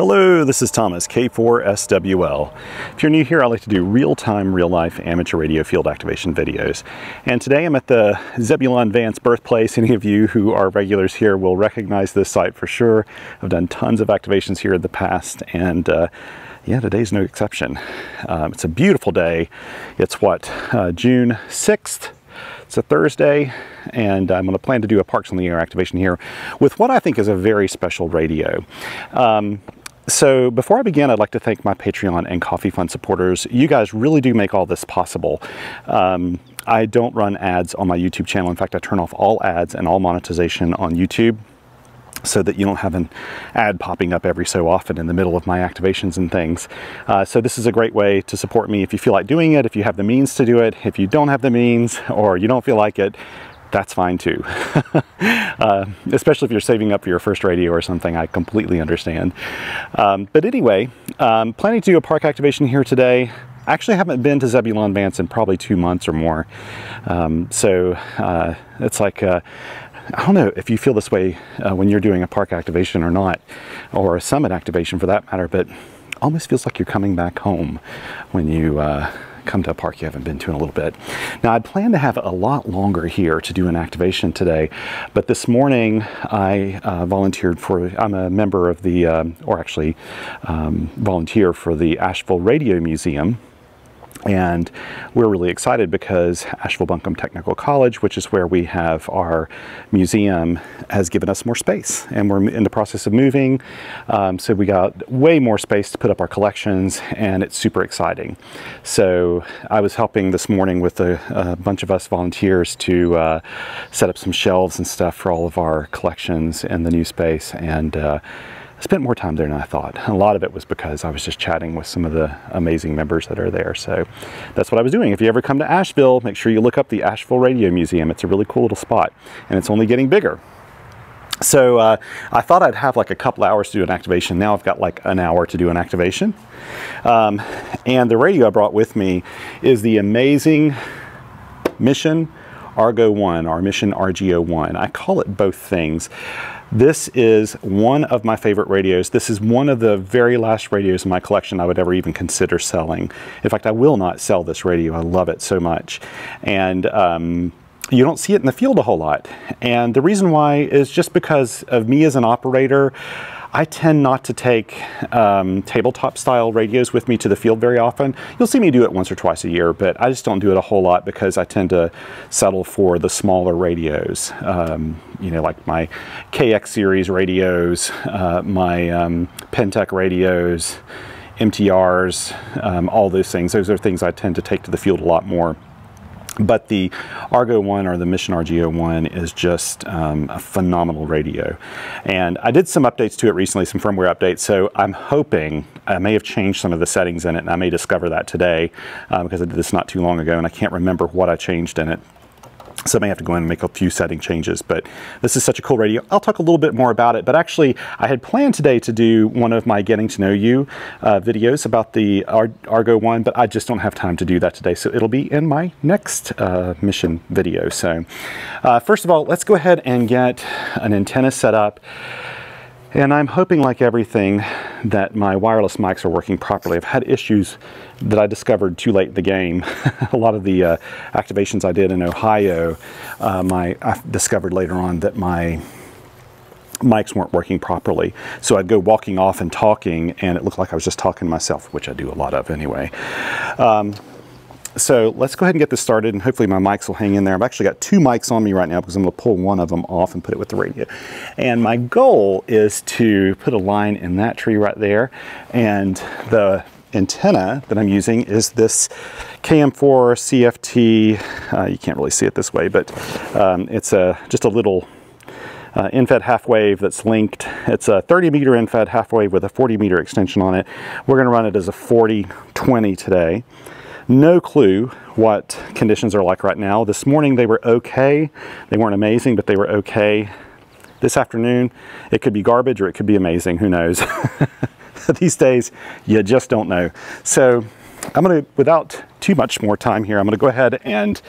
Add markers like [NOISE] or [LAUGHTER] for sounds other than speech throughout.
Hello, this is Thomas, K4SWL. If you're new here, I like to do real-time, real-life amateur radio field activation videos. And today I'm at the Zebulon Vance birthplace. Any of you who are regulars here will recognize this site for sure. I've done tons of activations here in the past, and uh, yeah, today's no exception. Um, it's a beautiful day. It's what, uh, June 6th, it's a Thursday, and I'm going to plan to do a Parks on the Air activation here with what I think is a very special radio. Um, so before I begin, I'd like to thank my Patreon and Coffee Fund supporters. You guys really do make all this possible. Um, I don't run ads on my YouTube channel. In fact, I turn off all ads and all monetization on YouTube so that you don't have an ad popping up every so often in the middle of my activations and things. Uh, so this is a great way to support me if you feel like doing it, if you have the means to do it, if you don't have the means or you don't feel like it, that's fine too. [LAUGHS] uh, especially if you're saving up for your first radio or something, I completely understand. Um, but anyway, um, planning to do a park activation here today. I actually haven't been to Zebulon Vance in probably two months or more. Um, so uh, it's like, uh, I don't know if you feel this way uh, when you're doing a park activation or not, or a summit activation for that matter, but almost feels like you're coming back home when you uh, come to a park you haven't been to in a little bit. Now I'd planned to have a lot longer here to do an activation today, but this morning I uh, volunteered for, I'm a member of the, um, or actually um, volunteer for the Asheville Radio Museum and we're really excited because Asheville Buncombe Technical College, which is where we have our museum, has given us more space. And we're in the process of moving. Um, so we got way more space to put up our collections and it's super exciting. So I was helping this morning with a, a bunch of us volunteers to uh, set up some shelves and stuff for all of our collections in the new space. And uh, I spent more time there than I thought. A lot of it was because I was just chatting with some of the amazing members that are there. So that's what I was doing. If you ever come to Asheville, make sure you look up the Asheville Radio Museum. It's a really cool little spot and it's only getting bigger. So uh, I thought I'd have like a couple hours to do an activation. Now I've got like an hour to do an activation. Um, and the radio I brought with me is the amazing Mission Argo 1, or Mission RGO 1. I call it both things. This is one of my favorite radios. This is one of the very last radios in my collection I would ever even consider selling. In fact, I will not sell this radio. I love it so much. And um, you don't see it in the field a whole lot. And the reason why is just because of me as an operator. I tend not to take um, tabletop style radios with me to the field very often. You'll see me do it once or twice a year, but I just don't do it a whole lot because I tend to settle for the smaller radios. Um, you know, like my KX series radios, uh, my um, Penntek radios, MTRs, um, all those things. Those are things I tend to take to the field a lot more. But the Argo 1 or the Mission RGO 1 is just um, a phenomenal radio. And I did some updates to it recently, some firmware updates, so I'm hoping I may have changed some of the settings in it, and I may discover that today uh, because I did this not too long ago, and I can't remember what I changed in it. So I may have to go in and make a few setting changes, but this is such a cool radio. I'll talk a little bit more about it, but actually I had planned today to do one of my getting to know you uh, videos about the Ar Argo one, but I just don't have time to do that today. So it'll be in my next uh, mission video. So uh, first of all, let's go ahead and get an antenna set up. And I'm hoping, like everything, that my wireless mics are working properly. I've had issues that I discovered too late in the game. [LAUGHS] a lot of the uh, activations I did in Ohio, uh, my I discovered later on that my mics weren't working properly. So I'd go walking off and talking, and it looked like I was just talking to myself, which I do a lot of anyway. Um, so let's go ahead and get this started and hopefully my mics will hang in there. I've actually got two mics on me right now because I'm to pull one of them off and put it with the radio. And my goal is to put a line in that tree right there. And the antenna that I'm using is this KM4 CFT. Uh, you can't really see it this way, but um, it's a, just a little uh, end-fed half wave that's linked. It's a 30 meter end-fed half wave with a 40 meter extension on it. We're going to run it as a 40-20 today. No clue what conditions are like right now. This morning they were okay. They weren't amazing, but they were okay. This afternoon, it could be garbage or it could be amazing, who knows. [LAUGHS] These days, you just don't know. So I'm gonna, without too much more time here, I'm gonna go ahead and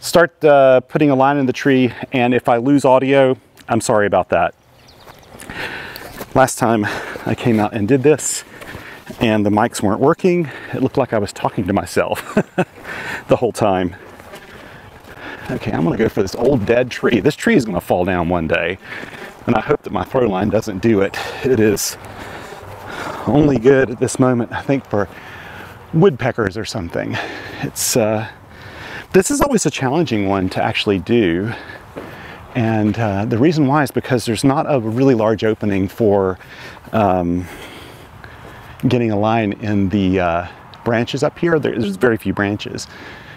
start uh, putting a line in the tree. And if I lose audio, I'm sorry about that. Last time I came out and did this and the mics weren't working, it looked like I was talking to myself [LAUGHS] the whole time. Okay, I'm gonna go for this old dead tree. This tree is gonna fall down one day, and I hope that my throw line doesn't do it. It is only good at this moment, I think, for woodpeckers or something. It's uh, this is always a challenging one to actually do. And uh, the reason why is because there's not a really large opening for um, getting a line in the uh, branches up here. There's very few branches,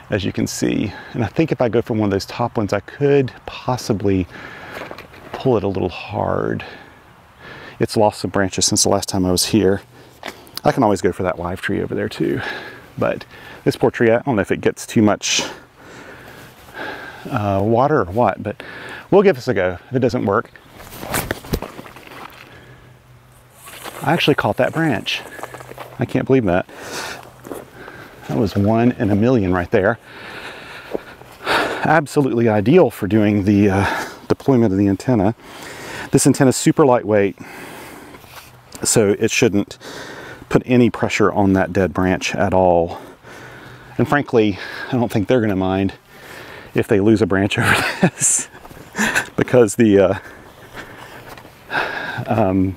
as you can see. And I think if I go for one of those top ones, I could possibly pull it a little hard. It's lost some branches since the last time I was here. I can always go for that live tree over there too. But this poor tree, I don't know if it gets too much uh, water or what, but we'll give this a go if it doesn't work. I actually caught that branch. I can't believe that. That was one in a million right there. Absolutely ideal for doing the uh, deployment of the antenna. This antenna is super lightweight, so it shouldn't put any pressure on that dead branch at all. And frankly, I don't think they're going to mind if they lose a branch [LAUGHS] over this because the uh, um,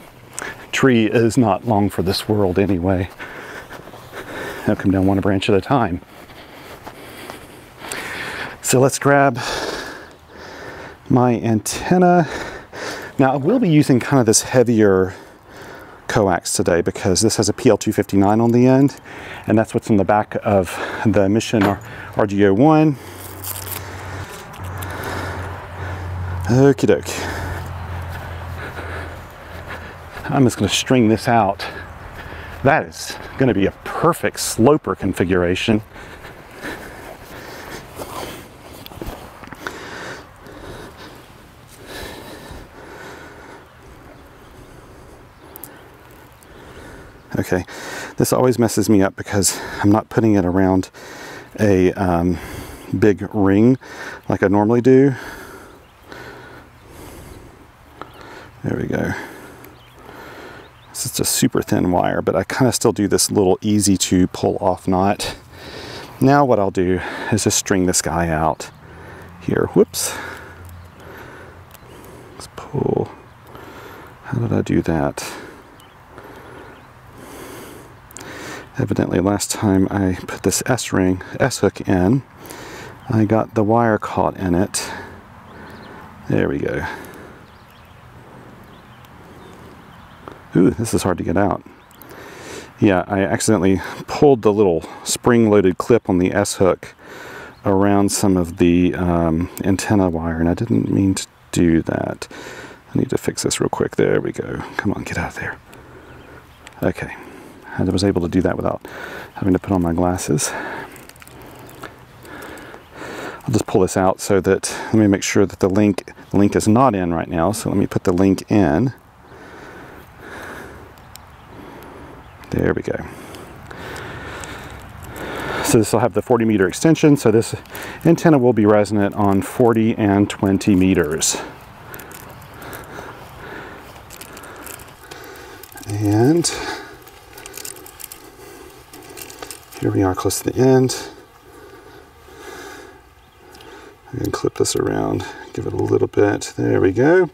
tree is not long for this world anyway. I'll come down one branch at a time. So let's grab my antenna. Now I will be using kind of this heavier coax today because this has a PL259 on the end and that's what's in the back of the Mission RGO1 Okie doke. I'm just going to string this out. That is going to be a perfect sloper configuration. Okay, this always messes me up because I'm not putting it around a um, big ring like I normally do. There we go. This is a super thin wire, but I kind of still do this little easy to pull off knot. Now what I'll do is just string this guy out here. Whoops. Let's pull. How did I do that? Evidently last time I put this S-ring, S-hook in, I got the wire caught in it. There we go. Ooh, this is hard to get out. Yeah, I accidentally pulled the little spring-loaded clip on the S-hook around some of the um, antenna wire, and I didn't mean to do that. I need to fix this real quick. There we go. Come on, get out of there. Okay, I was able to do that without having to put on my glasses. I'll just pull this out so that, let me make sure that the link, link is not in right now, so let me put the link in. There we go. So this will have the 40 meter extension. So this antenna will be resonant on 40 and 20 meters. And here we are close to the end. I'm to clip this around, give it a little bit. There we go.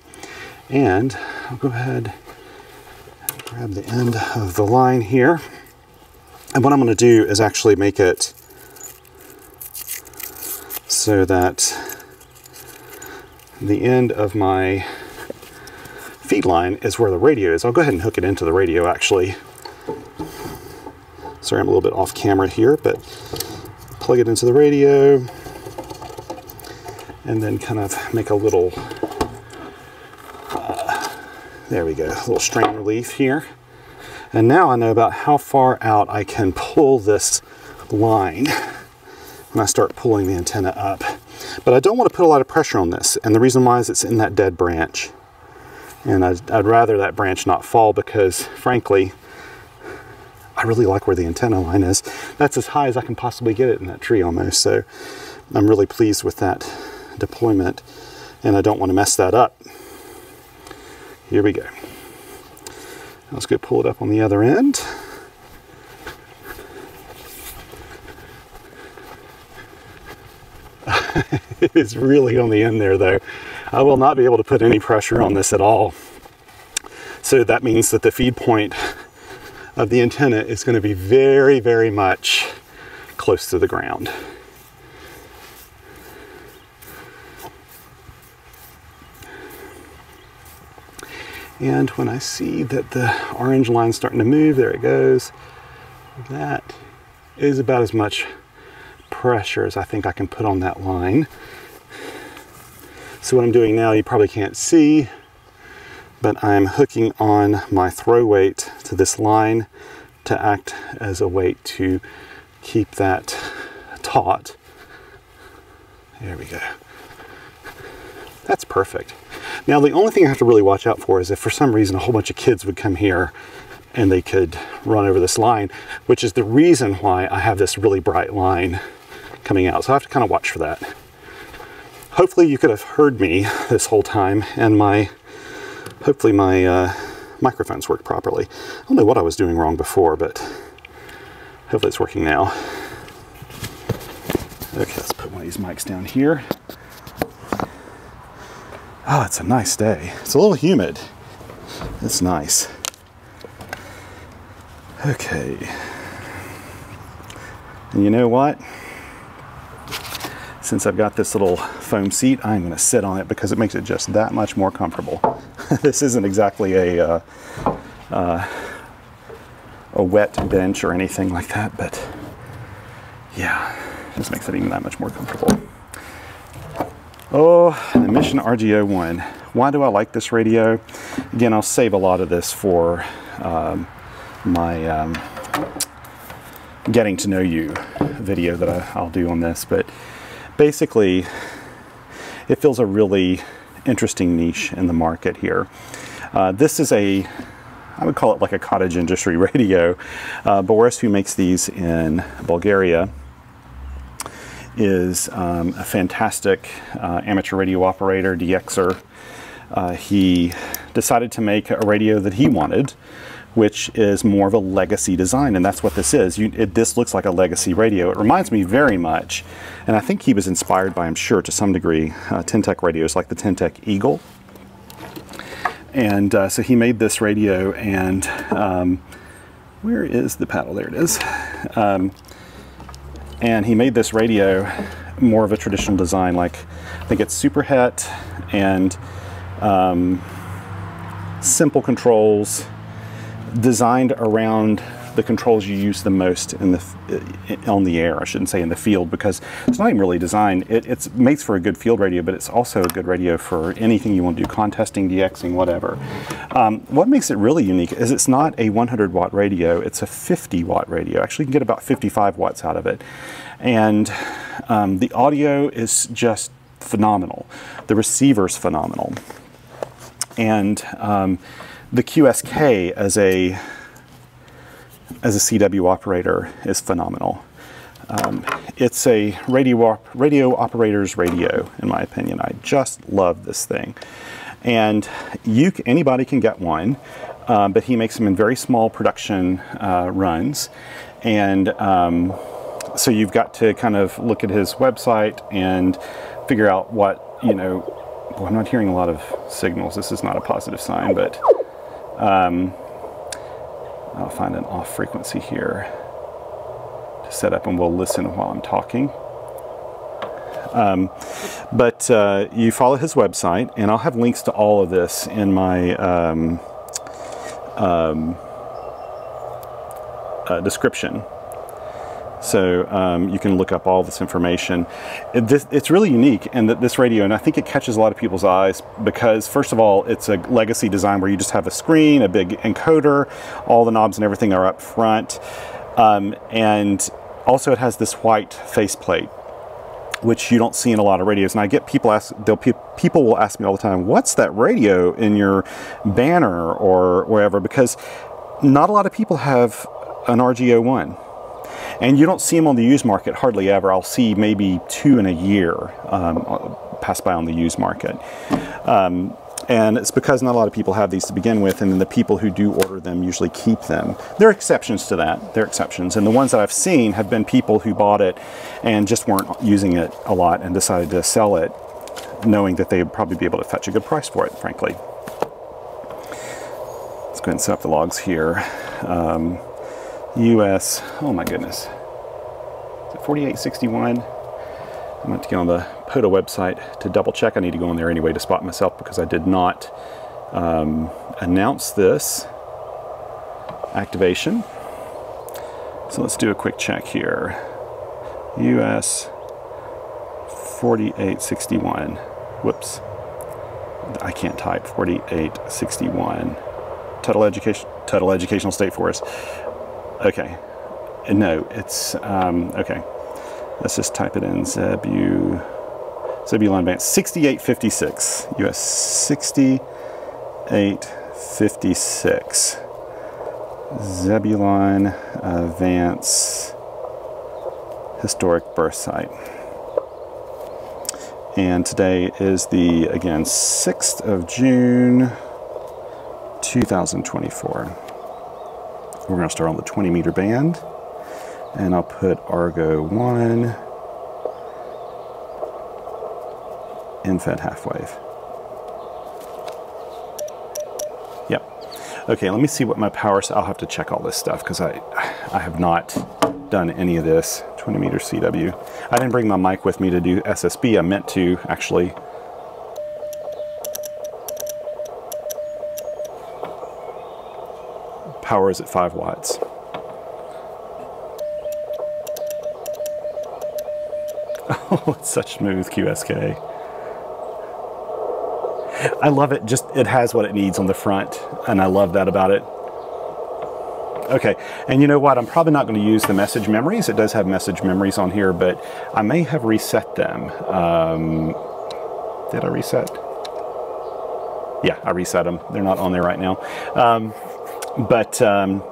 And I'll go ahead grab the end of the line here. And what I'm going to do is actually make it so that the end of my feed line is where the radio is. I'll go ahead and hook it into the radio actually. Sorry, I'm a little bit off camera here, but plug it into the radio and then kind of make a little there we go, a little strain relief here. And now I know about how far out I can pull this line when I start pulling the antenna up. But I don't want to put a lot of pressure on this. And the reason why is it's in that dead branch. And I'd, I'd rather that branch not fall because frankly, I really like where the antenna line is. That's as high as I can possibly get it in that tree almost. So I'm really pleased with that deployment and I don't want to mess that up. Here we go. Let's go pull it up on the other end. [LAUGHS] it is really on the end there though. I will not be able to put any pressure on this at all. So that means that the feed point of the antenna is going to be very, very much close to the ground. And when I see that the orange line is starting to move, there it goes. That is about as much pressure as I think I can put on that line. So what I'm doing now, you probably can't see, but I'm hooking on my throw weight to this line to act as a weight to keep that taut. There we go. That's perfect. Now, the only thing I have to really watch out for is if for some reason a whole bunch of kids would come here and they could run over this line, which is the reason why I have this really bright line coming out. So I have to kind of watch for that. Hopefully you could have heard me this whole time and my, hopefully my uh, microphones work properly. I don't know what I was doing wrong before, but hopefully it's working now. Okay, let's put one of these mics down here. Oh, it's a nice day. It's a little humid. It's nice. Okay. And you know what? Since I've got this little foam seat, I'm going to sit on it because it makes it just that much more comfortable. [LAUGHS] this isn't exactly a uh, uh, a wet bench or anything like that, but yeah, just makes it even that much more comfortable. Oh, the Mission RGO1. Why do I like this radio? Again, I'll save a lot of this for um, my um, getting to know you video that I, will do on this, but basically it fills a really interesting niche in the market here. Uh, this is a I would call it like a cottage industry [LAUGHS] radio. Uh, Boris, who makes these in Bulgaria, is um, a fantastic uh, amateur radio operator, DXer. Uh, he decided to make a radio that he wanted, which is more of a legacy design, and that's what this is. You, it, this looks like a legacy radio. It reminds me very much, and I think he was inspired by, I'm sure, to some degree, uh, radios like the Ten-Tec Eagle. And uh, so he made this radio, and um, where is the paddle? There it is. Um, and he made this radio more of a traditional design like I think it's super het and um, simple controls designed around the controls you use the most in the on the air. I shouldn't say in the field because it's not even really designed. It it's, makes for a good field radio, but it's also a good radio for anything you want to do, contesting, DXing, whatever. Um, what makes it really unique is it's not a 100 watt radio. It's a 50 watt radio. Actually, you can get about 55 watts out of it, and um, the audio is just phenomenal. The receiver's phenomenal, and um, the QSK as a as a CW operator is phenomenal. Um, it's a radio, op radio operator's radio, in my opinion. I just love this thing. And you, anybody can get one, um, but he makes them in very small production uh, runs. And um, so you've got to kind of look at his website and figure out what, you know, well, I'm not hearing a lot of signals. This is not a positive sign, but um, I'll find an off frequency here to set up and we'll listen while I'm talking. Um, but uh, you follow his website, and I'll have links to all of this in my um, um, uh, description. So um, you can look up all this information. It, this, it's really unique and that this radio, and I think it catches a lot of people's eyes because first of all, it's a legacy design where you just have a screen, a big encoder, all the knobs and everything are up front. Um, and also it has this white faceplate which you don't see in a lot of radios. And I get people ask, people will ask me all the time, what's that radio in your banner or wherever? Because not a lot of people have an RGO1. And you don't see them on the used market hardly ever. I'll see maybe two in a year um, pass by on the used market. Um, And it's because not a lot of people have these to begin with, and then the people who do order them usually keep them. There are exceptions to that. There are exceptions. And the ones that I've seen have been people who bought it and just weren't using it a lot and decided to sell it, knowing that they would probably be able to fetch a good price for it, frankly. Let's go ahead and set up the logs here. Um, US, oh my goodness. Is it 4861? I'm going to get on the POTA website to double check. I need to go on there anyway to spot myself because I did not um, announce this activation. So let's do a quick check here. US 4861. Whoops. I can't type 4861. Tuttle Education, Tuttle Educational State Forest. Okay. No, it's, um, okay. Let's just type it in Zebu, Zebulon Vance 6856, US 6856. Zebulon Vance Historic Birth Site. And today is the, again, 6th of June, 2024. We're going to start on the 20 meter band and I'll put Argo 1 end-fed half wave. Yep. Okay, let me see what my power, I'll have to check all this stuff because I, I have not done any of this. 20 meter CW. I didn't bring my mic with me to do SSB. I meant to actually. Power is at 5 watts. [LAUGHS] Oh, it's such smooth QSK. I love it. Just it has what it needs on the front, and I love that about it. Okay, and you know what? I'm probably not going to use the message memories. It does have message memories on here, but I may have reset them. Um, did I reset? Yeah, I reset them. They're not on there right now. Um, but um,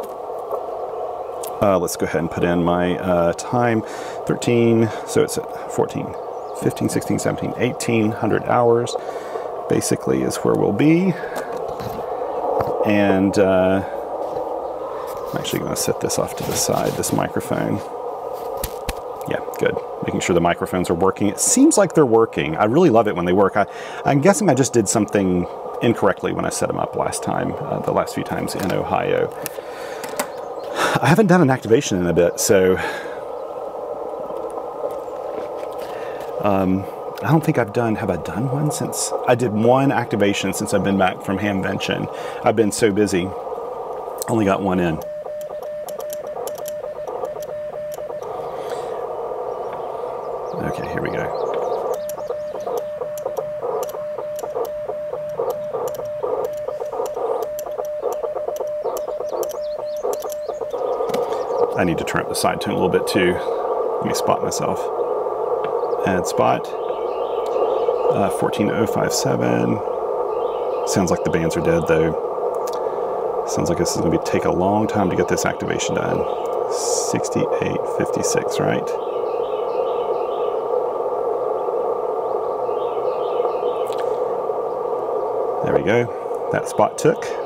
uh, let's go ahead and put in my uh, time 13, so it's 14, 15, 16, 17, 1800 hours basically is where we'll be. And uh, I'm actually going to set this off to the side, this microphone. Yeah, good. Making sure the microphones are working. It seems like they're working. I really love it when they work. I, I'm guessing I just did something incorrectly when I set them up last time, uh, the last few times in Ohio. I haven't done an activation in a bit, so um, I don't think I've done, have I done one since, I did one activation since I've been back from Hamvention. I've been so busy, only got one in. Okay, here we go. I need to turn up the side tone a little bit too. Let me spot myself. Add spot. Uh, 14057. Sounds like the bands are dead though. Sounds like this is going to be, take a long time to get this activation done. 6856, right? There we go. That spot took.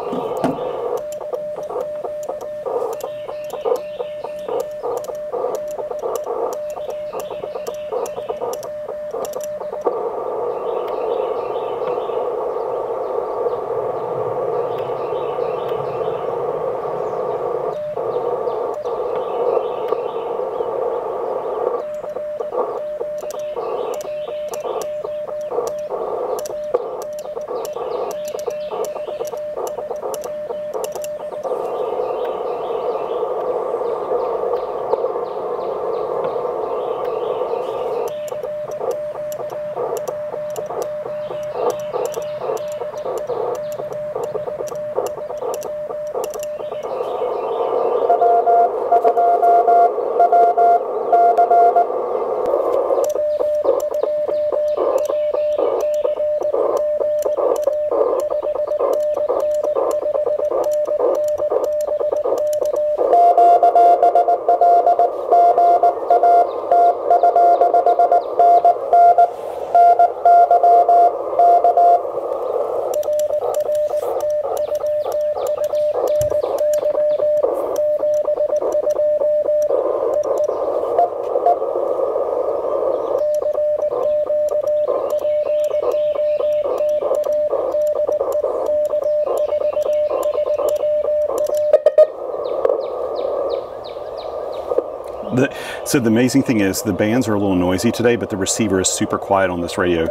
So the amazing thing is the bands are a little noisy today, but the receiver is super quiet on this radio.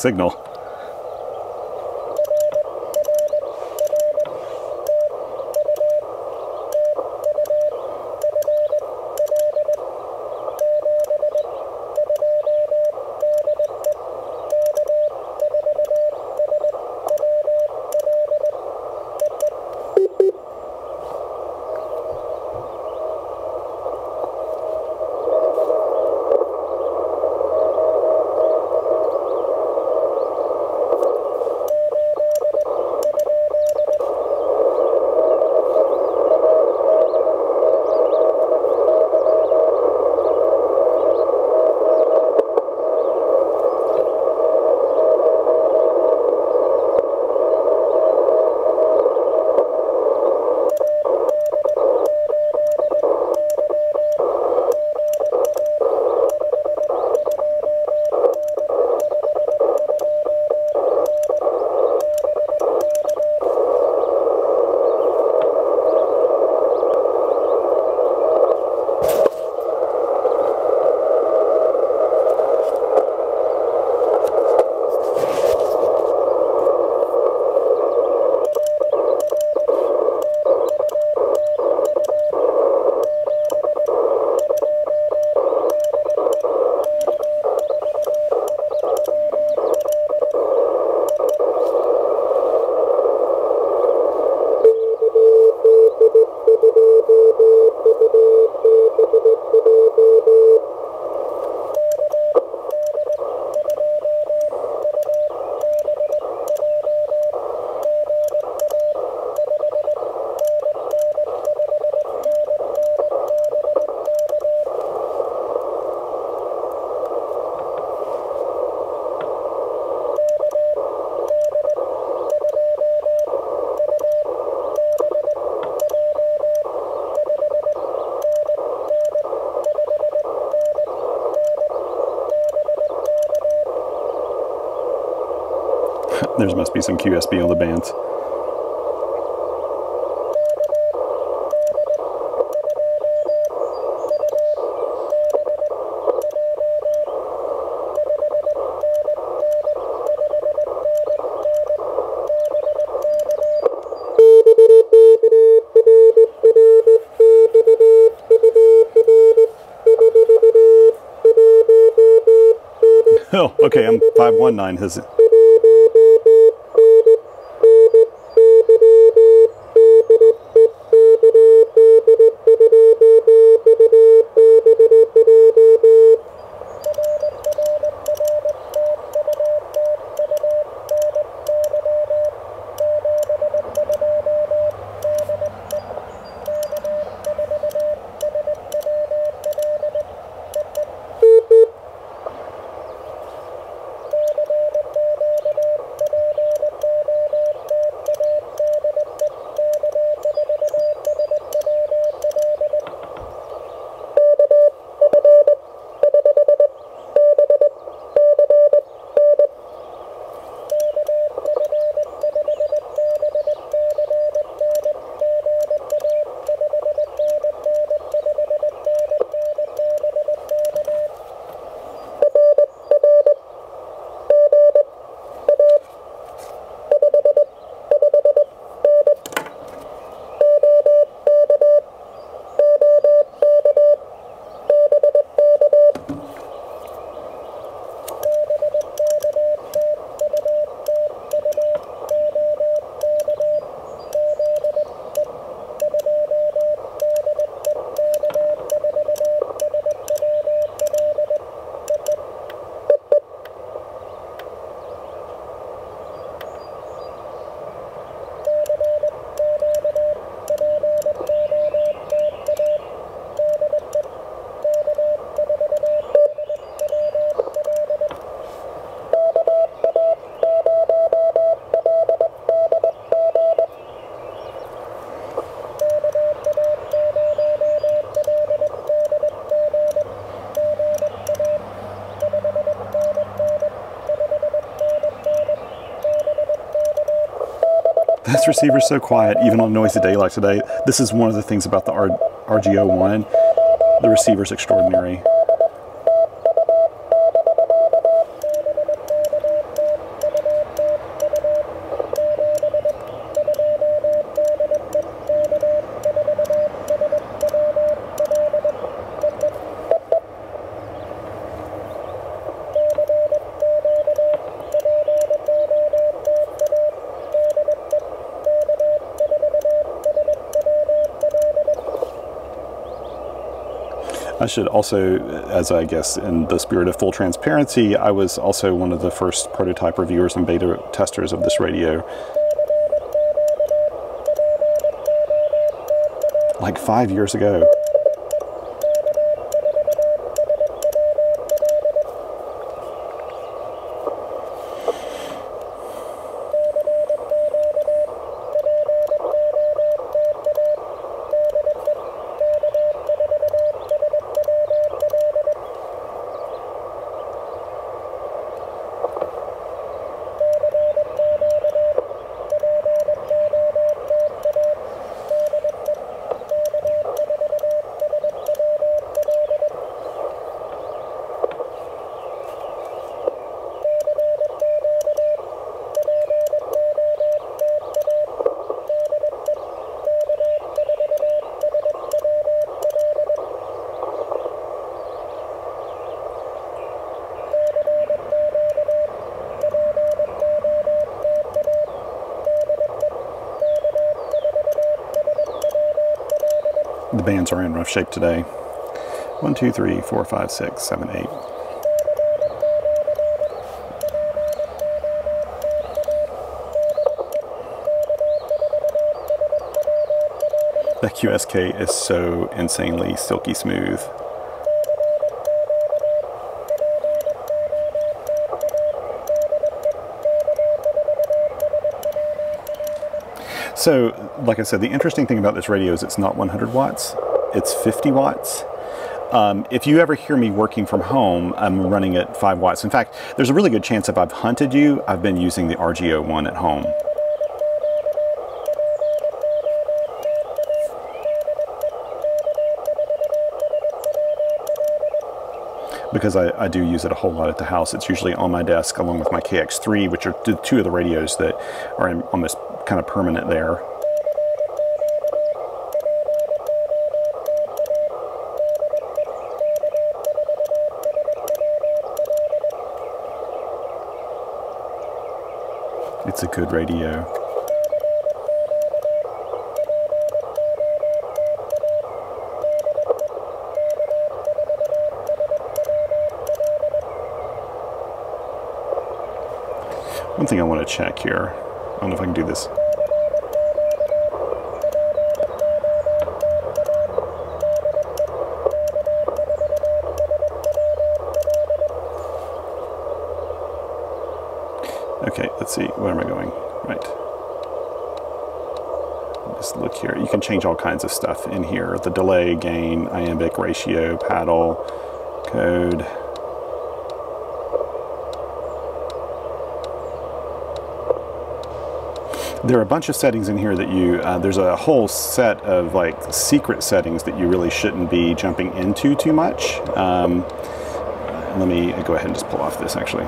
Signal. There must be some QSB on the bands. [LAUGHS] Oh, okay, I'm 519. Has receiver's so quiet, even on a noisy day like today. This is one of the things about the R RGO1. The receiver's extraordinary. Should also, as I guess in the spirit of full transparency, I was also one of the first prototype reviewers and beta testers of this radio. Like five years ago. The bands are in rough shape today. One, two, three, four, five, six, seven, eight. That QSK is so insanely silky smooth. So, like I said, the interesting thing about this radio is it's not 100 watts, it's 50 watts. Um, if you ever hear me working from home, I'm running at 5 watts. In fact, there's a really good chance if I've hunted you, I've been using the RGO one at home. because I, I, do use it a whole lot at the house. It's usually on my desk along with my KX3, which are two of the radios that are almost kind of permanent there. It's a good radio. One thing I want to check here, I don't know if I can do this. Okay, let's see, where am I going? Right. Just look here. You can change all kinds of stuff in here. The delay, gain, iambic, ratio, paddle, code. there are a bunch of settings in here that you, uh, there's a whole set of like secret settings that you really shouldn't be jumping into too much. Um, let me go ahead and just pull off this actually.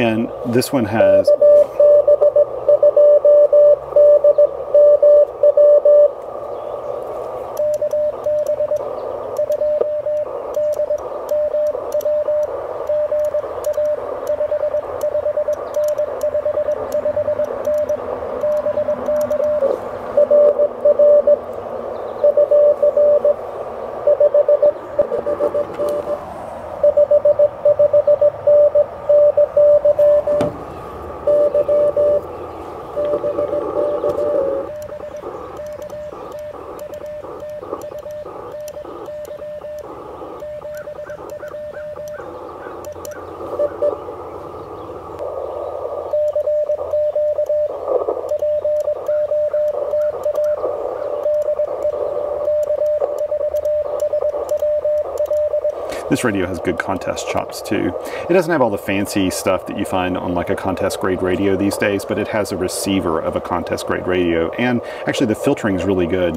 And this one has This radio has good contest chops too. It doesn't have all the fancy stuff that you find on like a contest grade radio these days, but it has a receiver of a contest grade radio. And actually the filtering is really good.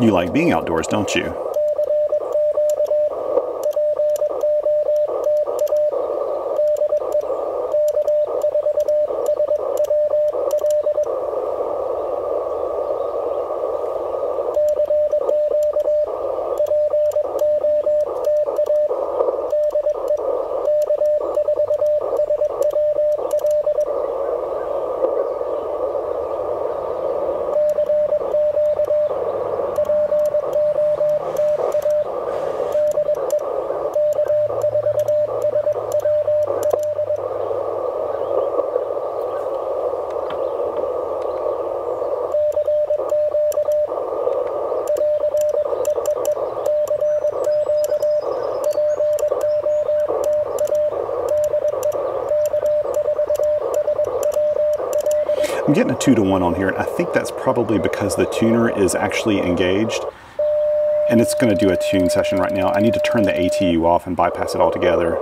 You like being outdoors, don't you? Getting a two to one on here, and I think that's probably because the tuner is actually engaged and it's going to do a tune session right now. I need to turn the ATU off and bypass it altogether.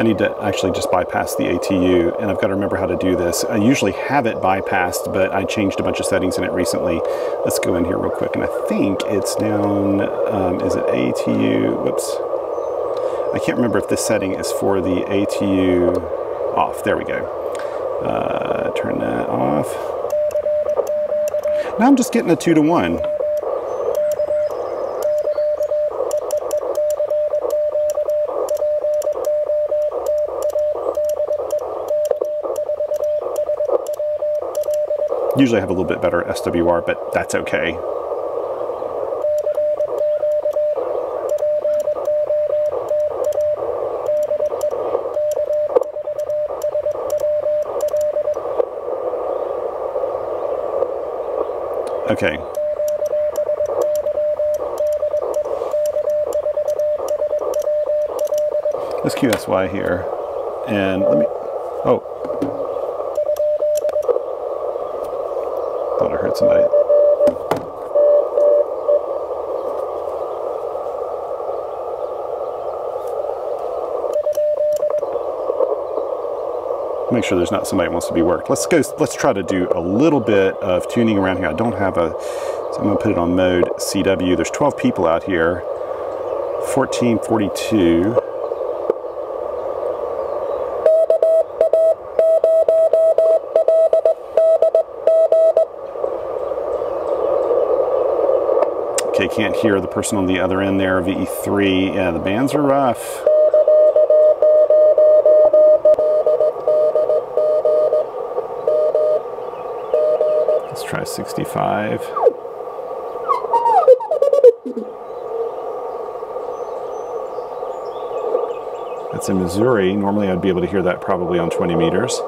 I need to actually just bypass the ATU and I've got to remember how to do this. I usually have it bypassed, but I changed a bunch of settings in it recently. Let's go in here real quick and I think it's down, um, is it ATU, whoops. I can't remember if this setting is for the ATU off. There we go. Uh, turn that off. Now I'm just getting a two to one. Usually have a little bit better SWR, but that's okay. Okay. Let's QSY here. And let me, oh. Somebody. make sure there's not somebody that wants to be worked. Let's go, let's try to do a little bit of tuning around here. I don't have a, so I'm gonna put it on mode CW. There's 12 people out here, 1442. Can't hear the person on the other end there, VE3. Yeah, the bands are rough. Let's try 65. That's in Missouri. Normally I'd be able to hear that probably on 20 meters.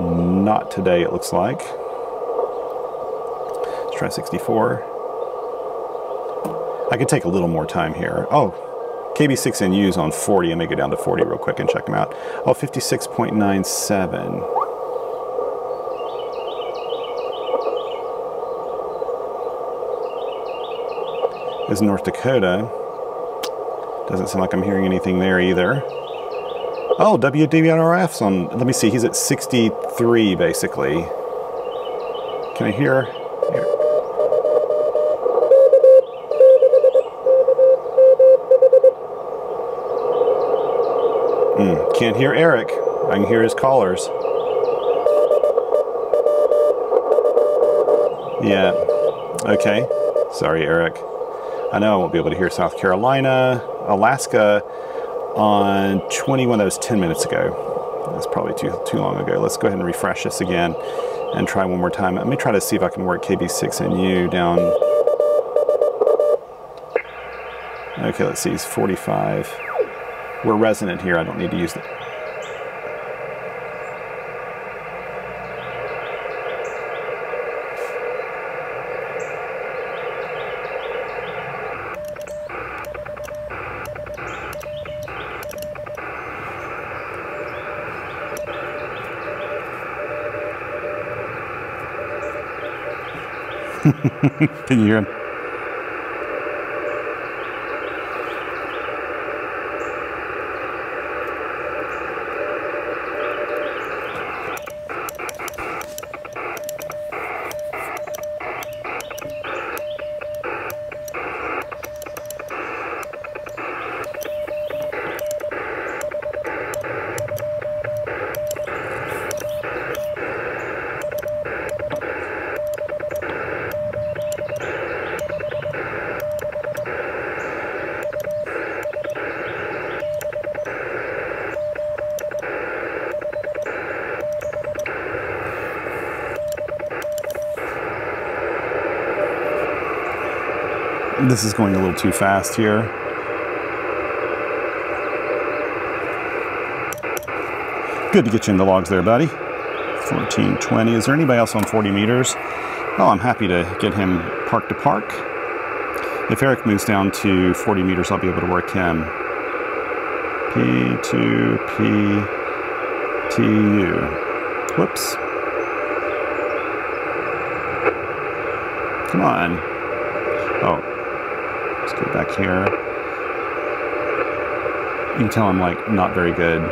Not today, it looks like. Let's try 64. I could take a little more time here. Oh, KB6NU's on 40. Let me go down to 40 real quick and check them out. Oh, 56.97. is North Dakota. Doesn't sound like I'm hearing anything there either. Oh, WDRF's on, let me see, he's at 63 basically. Can I hear? Here. Mm, can't hear Eric. I can hear his callers. Yeah. Okay. Sorry, Eric. I know I won't be able to hear South Carolina, Alaska on 21. That was 10 minutes ago. That's probably too, too long ago. Let's go ahead and refresh this again and try one more time. Let me try to see if I can work KB6NU down. Okay, let's see, it's 45. We're resonant here. I don't need to use it. [LAUGHS] Can you hear him? This is going a little too fast here. Good to get you in the logs there, buddy. 1420. Is there anybody else on 40 meters? Oh, I'm happy to get him park to park. If Eric moves down to 40 meters, I'll be able to work him. P2, P, T, U. Whoops. Come on. Back here. You can tell I'm like not very good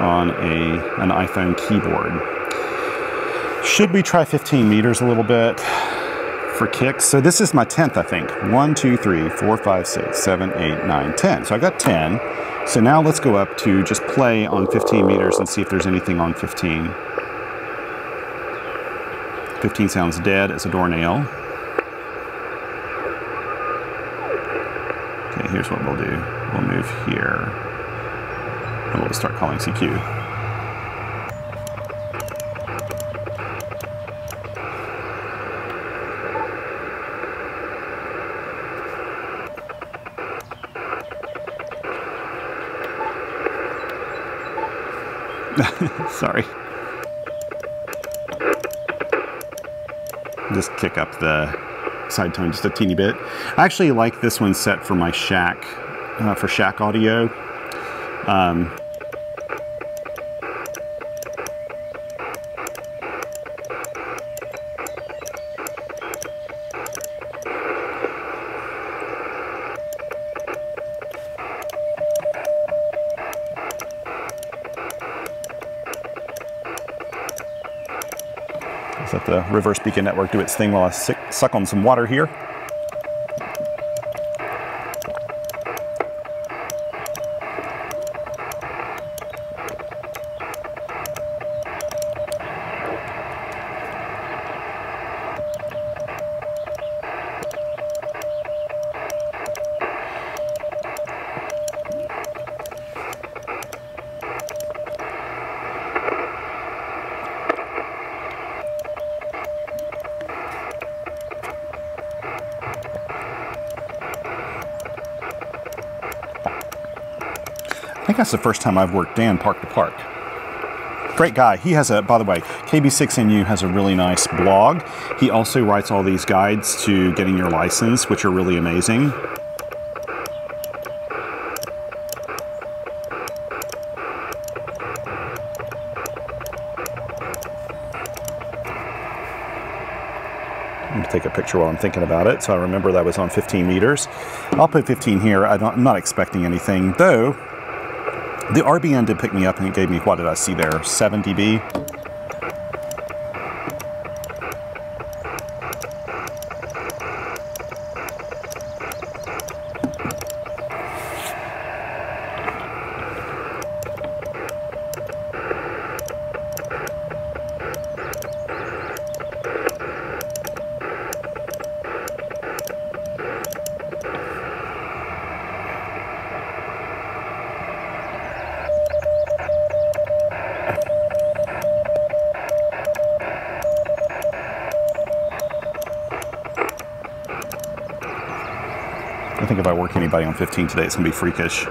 on a an iPhone keyboard. Should we try 15 meters a little bit for kicks? So this is my 10th, I think. 1, 2, 3, 4, 5, 6, 7, 8, 9, 10. So I got 10. So now let's go up to just play on 15 meters and see if there's anything on 15. 15 sounds dead as a doornail. here's what we'll do. We'll move here. And we'll start calling CQ. [LAUGHS] Sorry. Just kick up the side tone just a teeny bit. I actually like this one set for my shack, uh, for shack audio. Um, reverse beacon network do its thing while I suck on some water here. Think that's the first time I've worked Dan park to park. Great guy. He has a, by the way, KB6NU has a really nice blog. He also writes all these guides to getting your license, which are really amazing. Take a picture while I'm thinking about it so I remember that was on 15 meters. I'll put 15 here. I am not expecting anything, though the RBN did pick me up and it gave me, what did I see there, 7 dB? On 15 today, it's going to be freakish.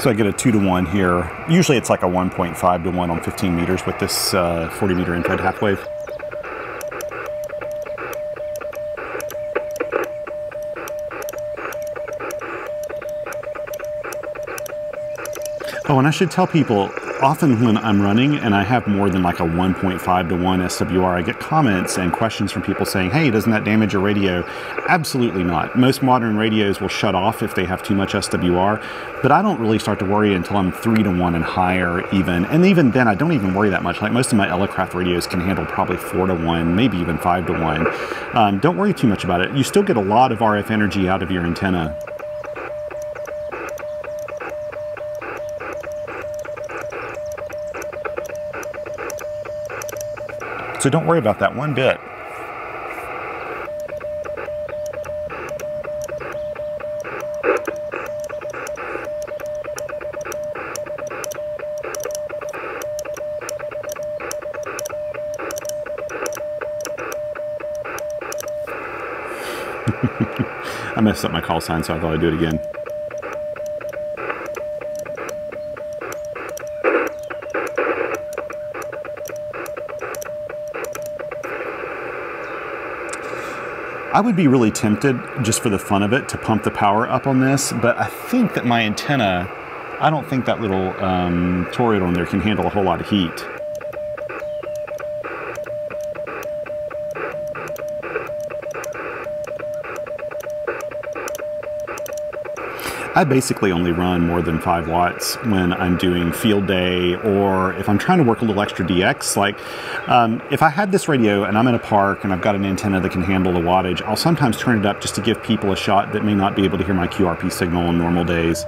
So I get a two to one here. Usually it's like a 1.5 to one on 15 meters with this uh, 40 meter end-fed half wave. Oh, and I should tell people often when I'm running and I have more than like a 1.5 to 1 SWR, I get comments and questions from people saying, hey, doesn't that damage your radio? Absolutely not. Most modern radios will shut off if they have too much SWR, but I don't really start to worry until I'm 3 to 1 and higher even. And even then, I don't even worry that much. Like most of my Elecraft radios can handle probably 4 to 1, maybe even 5 to 1. Um, don't worry too much about it. You still get a lot of RF energy out of your antenna So don't worry about that one bit. [LAUGHS] I messed up my call sign, so I thought I'd do it again. I would be really tempted, just for the fun of it, to pump the power up on this, but I think that my antenna, I don't think that little um, toroid on there can handle a whole lot of heat. I basically only run more than 5 watts when I'm doing field day or if I'm trying to work a little extra DX. Like um, if I had this radio and I'm in a park and I've got an antenna that can handle the wattage, I'll sometimes turn it up just to give people a shot that may not be able to hear my QRP signal on normal days.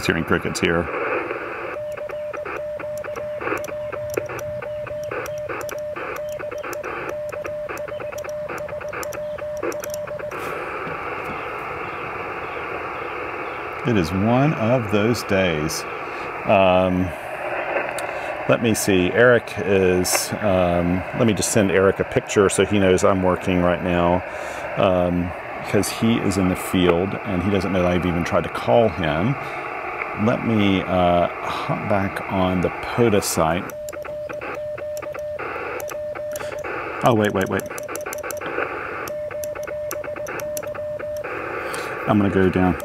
Just hearing crickets here. It is one of those days. Um, let me see. Eric is, um, let me just send Eric a picture so he knows I'm working right now. Um, because he is in the field and he doesn't know that I've even tried to call him let me uh, hop back on the POTA site. Oh, wait, wait, wait. I'm going to go down.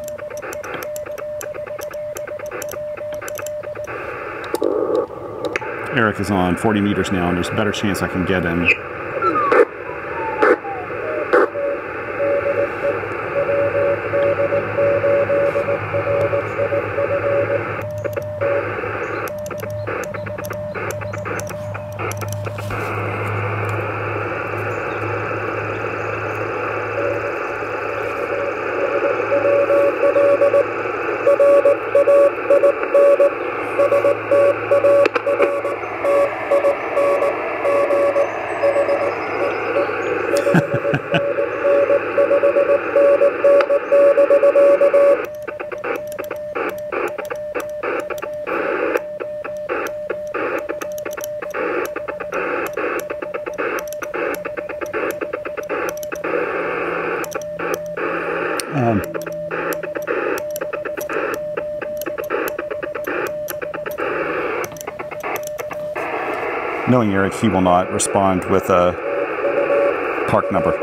Eric is on 40 meters now, and there's a better chance I can get him. Eric, he will not respond with a park number.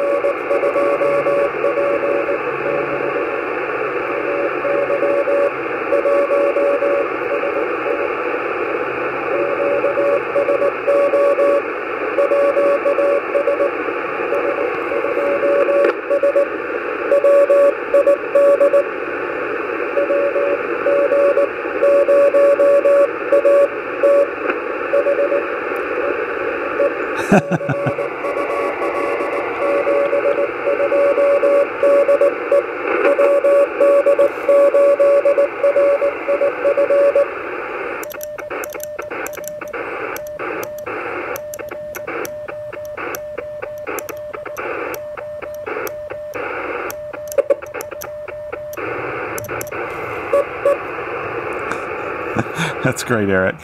That's great, Eric.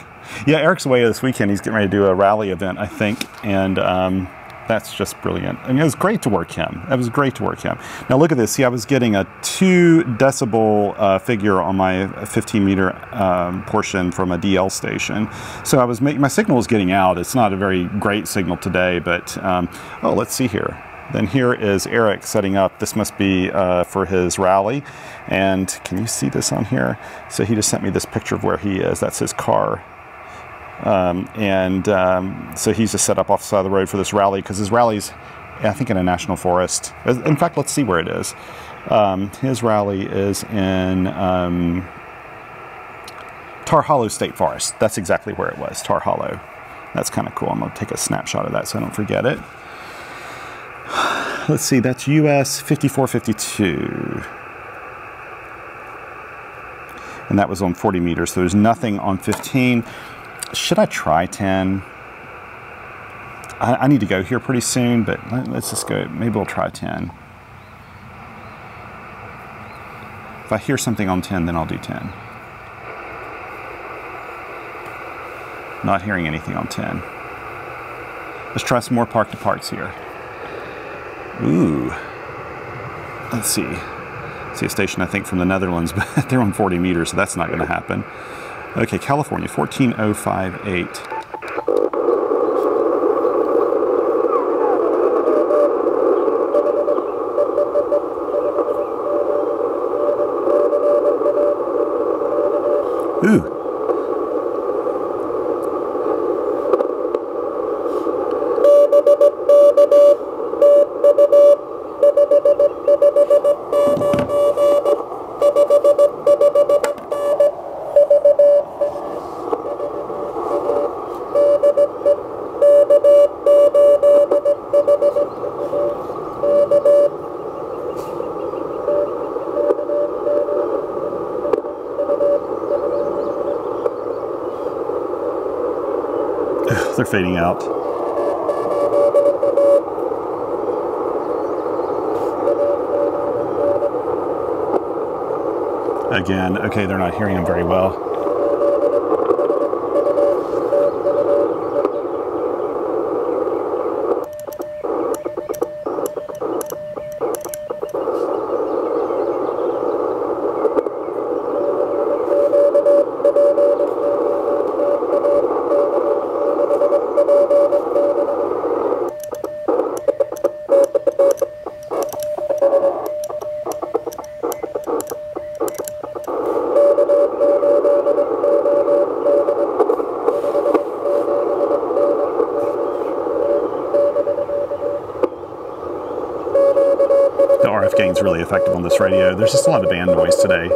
Yeah, Eric's away this weekend. He's getting ready to do a rally event, I think, and um, that's just brilliant. I mean, it was great to work him. It was great to work him. Now look at this. See, I was getting a two decibel uh, figure on my 15 meter um, portion from a DL station. So I was making my signal was getting out. It's not a very great signal today, but um, oh, let's see here. Then here is Eric setting up. This must be uh, for his rally. And can you see this on here? So he just sent me this picture of where he is. That's his car. Um, and um, so he's just set up off the side of the road for this rally because his rally's, I think, in a national forest. In fact, let's see where it is. Um, his rally is in um, Tar Hollow State Forest. That's exactly where it was, Tar Hollow. That's kind of cool. I'm going to take a snapshot of that so I don't forget it. Let's see, that's US 5452. And that was on 40 meters, so there's nothing on 15. Should I try 10? I, I need to go here pretty soon, but let, let's just go. Maybe we'll try 10. If I hear something on 10, then I'll do 10. Not hearing anything on 10. Let's try some more park to parks here. Ooh. Let's see. See a station, I think, from the Netherlands, [LAUGHS] but they're on 40 meters, so that's not going to happen. Okay, California, 14058. Ooh. Fading out. Again, okay, they're not hearing them very well. Gain's really effective on this radio. There's just a lot of band noise today.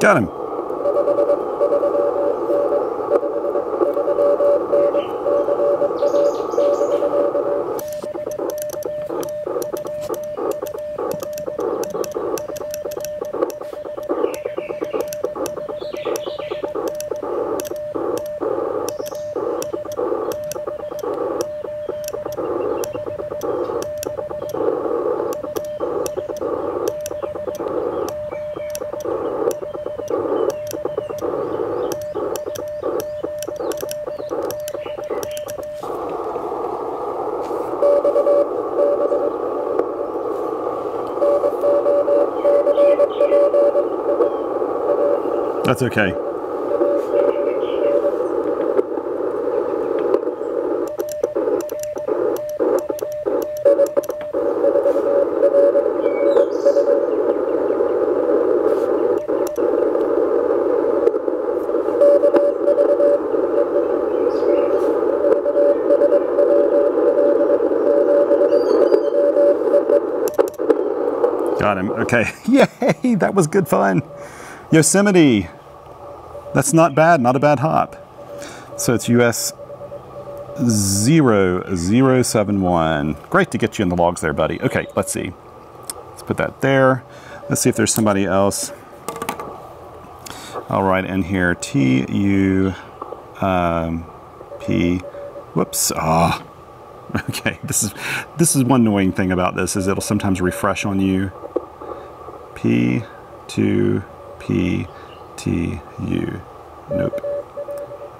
Got him. That's okay. Got him. Okay. [LAUGHS] Yay! That was good fun. Yosemite. That's not bad, not a bad hop. So it's US 0071. Great to get you in the logs there, buddy. Okay, let's see. Let's put that there. Let's see if there's somebody else. I'll write in here T U um, P. Whoops. Ah. Oh. [LAUGHS] Okay, this is this is one annoying thing about this is it'll sometimes refresh on you. P two P T U. Nope.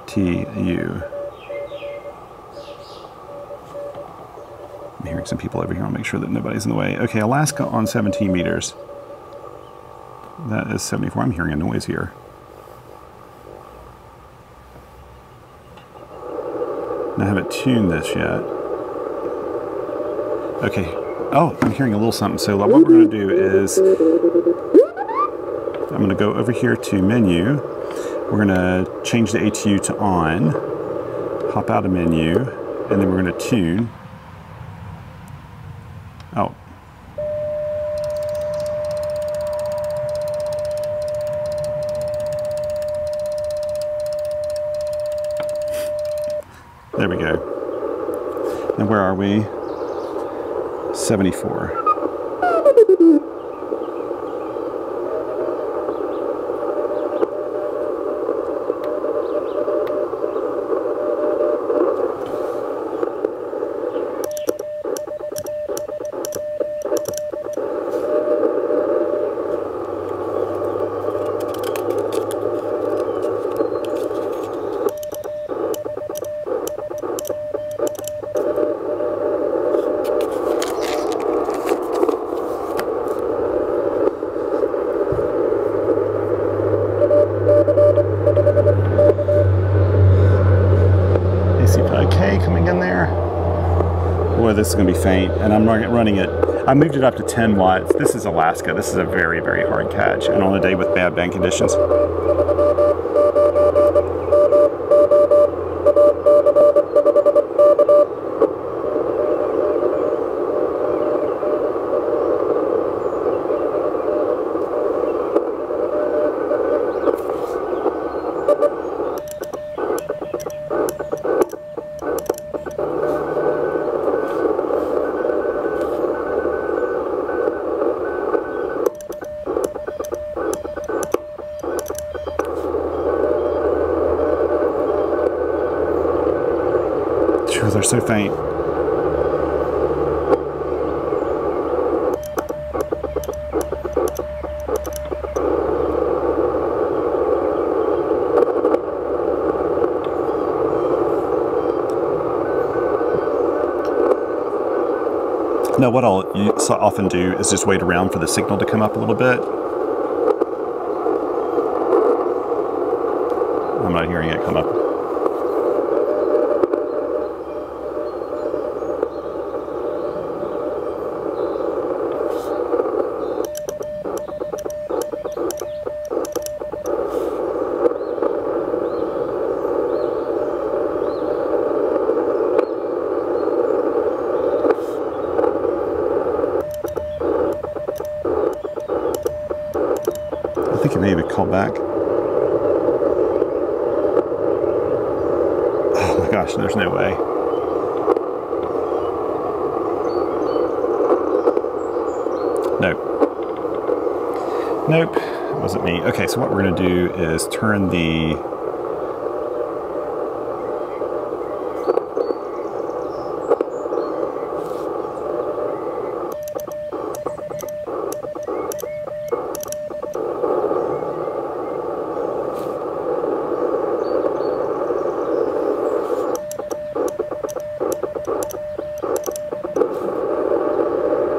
T U. I'm hearing some people over here. I'll make sure that nobody's in the way. Okay, Alaska on 17 meters. That is 74. I'm hearing a noise here. I haven't tuned this yet. Okay, Oh, I'm hearing a little something. So what we're going to do is I'm going to go over here to menu. We're going to change the ATU to on, hop out of menu, and then we're going to tune. Oh. There we go. And where are we? 74. AC5K coming in there. Is gonna be faint, and I'm running it. I moved it up to 10 watts. This is Alaska. This is a very, very hard catch, and on a day with bad band conditions. Phew, they're so faint. Now what I'll often do is just wait around for the signal to come up a little bit. I'm not hearing it come up. I think it may be called back. Oh my gosh, there's no way. Nope. Nope, it wasn't me. Okay, so what we're gonna do is turn the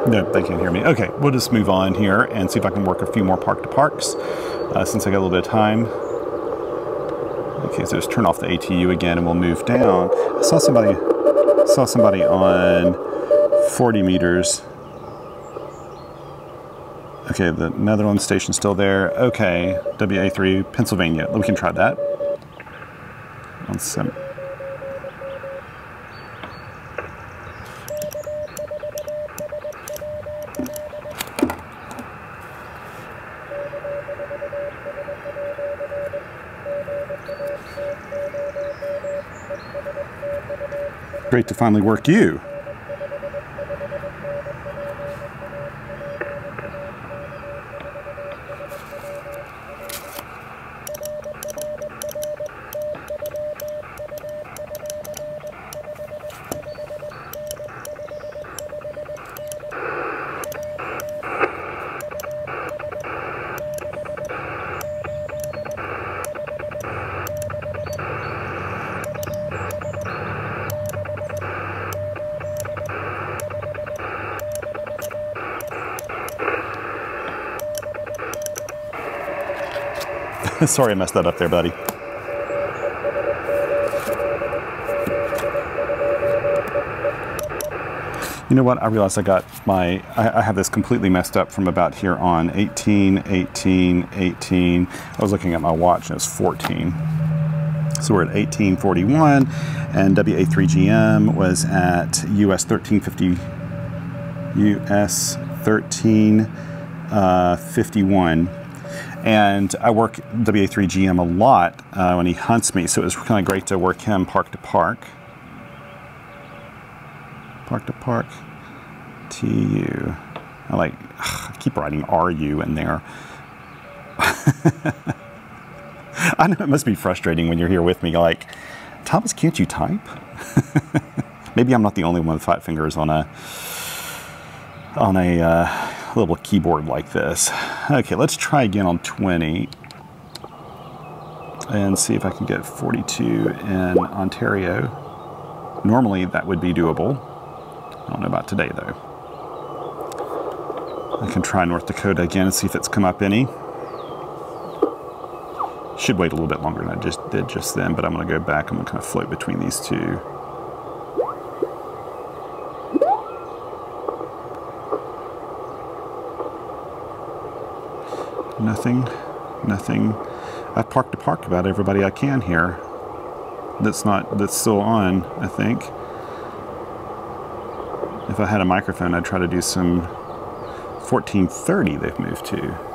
No, they can't hear me. Okay, we'll just move on here and see if I can work a few more park to parks uh, since I got a little bit of time. Okay, so just turn off the ATU again and we'll move down. I saw somebody saw somebody on 40 meters. Okay, the Netherlands station still there. Okay, WA3, Pennsylvania. We can try that. On some. To finally work you. [LAUGHS] Sorry I messed that up there, buddy. You know what? I realized I got my, I, I, have this completely messed up from about here on 18, 18, 18. I was looking at my watch and it's 14. So we're at 1841 and WA3GM was at US 1350, US 1351. Uh, And I work WA3GM a lot uh, when he hunts me, so it was kind of great to work him park to park park to park. TU. I like, ugh, I keep writing RU in there. [LAUGHS] I know it must be frustrating when you're here with me, like, Thomas, can't you type? [LAUGHS] Maybe I'm not the only one with fat fingers on a on a uh, little keyboard like this. Okay, let's try again on 20 and see if I can get 42 in Ontario. Normally that would be doable. I don't know about today though. I can try North Dakota again and see if it's come up any. Should wait a little bit longer than I just did just then, but I'm going to go back. I'm to kind of float between these two. Nothing, nothing. I parked to park about everybody I can here. That's not, that's still on, I think. If I had a microphone, I'd try to do some 1430 they've moved to.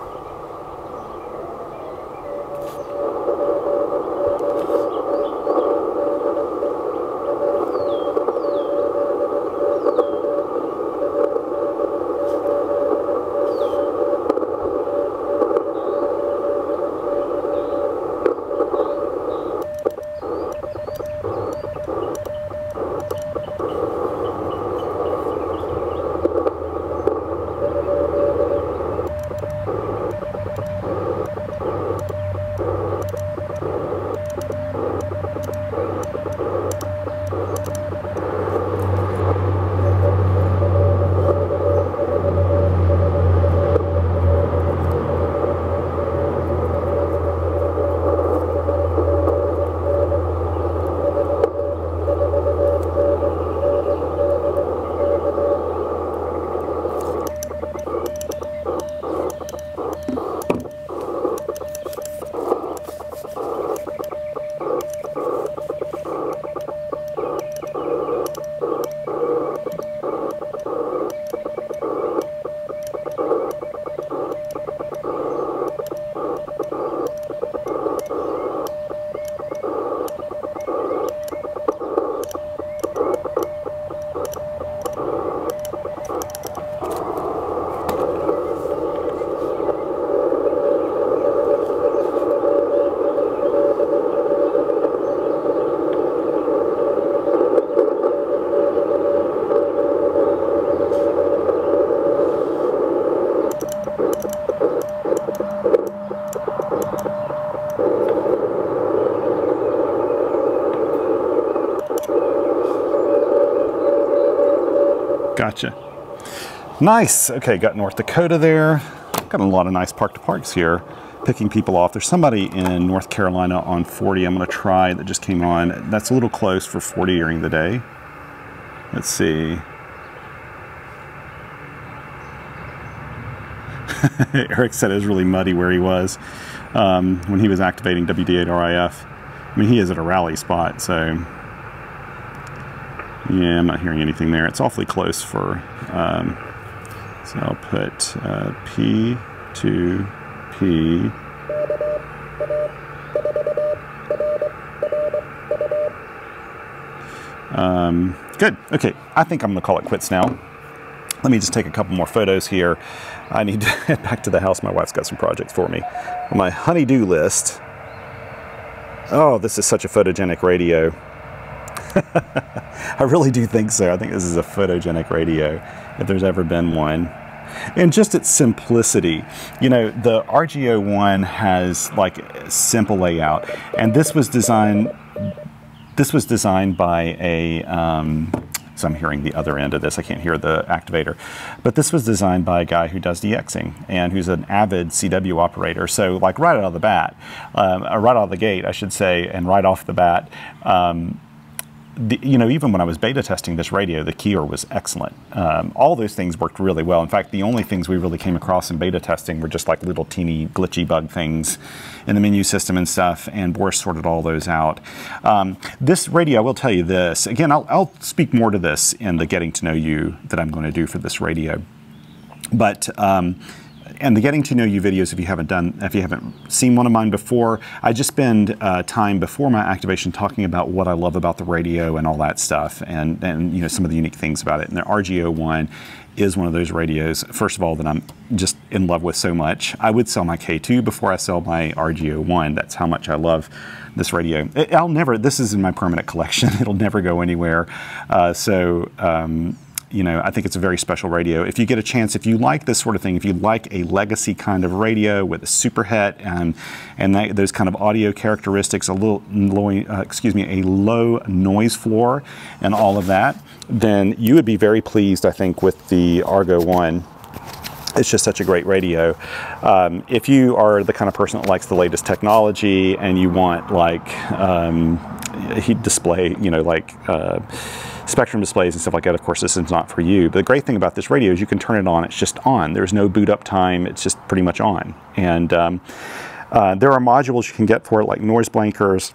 Nice. Okay, got North Dakota there. Got a lot of nice park to parks here, picking people off. There's somebody in North Carolina on 40 I'm going to try that just came on. That's a little close for 40 during the day. Let's see. [LAUGHS] Eric said it was really muddy where he was um, when he was activating WD8RIF. I mean, he is at a rally spot, so yeah, I'm not hearing anything there. It's awfully close for, um, so I'll put uh, P to P. Um, good. Okay, I think I'm to call it quits now. Let me just take a couple more photos here. I need to [LAUGHS] head back to the house. My wife's got some projects for me. On my honeydew list. Oh, this is such a photogenic radio. [LAUGHS] I really do think so. I think this is a photogenic radio, if there's ever been one. And just its simplicity. You know, the RGO1 has like a simple layout, and this was designed. This was designed by a. Um, so I'm hearing the other end of this. I can't hear the activator. But this was designed by a guy who does DXing and who's an avid CW operator. So like right out of the bat, um, right out of the gate, I should say, and right off the bat, um, the, you know, even when I was beta testing this radio, the keyer was excellent. Um, all those things worked really well. In fact, the only things we really came across in beta testing were just like little teeny glitchy bug things in the menu system and stuff, and Boris sorted all those out. Um, this radio, I will tell you this, again, I'll, I'll speak more to this in the getting to know you that I'm going to do for this radio. But um, and the getting to know you videos if you haven't done if you haven't seen one of mine before i just spend uh, time before my activation talking about what i love about the radio and all that stuff and and you know some of the unique things about it. And the rgo1 is one of those radios first of all that i'm just in love with so much. I would sell my k2 before i sell my rgo1 that's how much i love this radio. I'll never this is in my permanent collection. [LAUGHS] It'll never go anywhere. Uh, so um, you know, I think it's a very special radio. If you get a chance, if you like this sort of thing, if you like a legacy kind of radio with a superhet and and that, those kind of audio characteristics, a little low, uh, excuse me, a low noise floor, and all of that, then you would be very pleased, I think, with the Argo One it's just such a great radio. Um, if you are the kind of person that likes the latest technology and you want like um, heat display, you know, like uh, Spectrum displays and stuff like that, of course, this is not for you. But the great thing about this radio is you can turn it on. It's just on. There's no boot up time. It's just pretty much on. And um, uh, there are modules you can get for it, like noise blankers,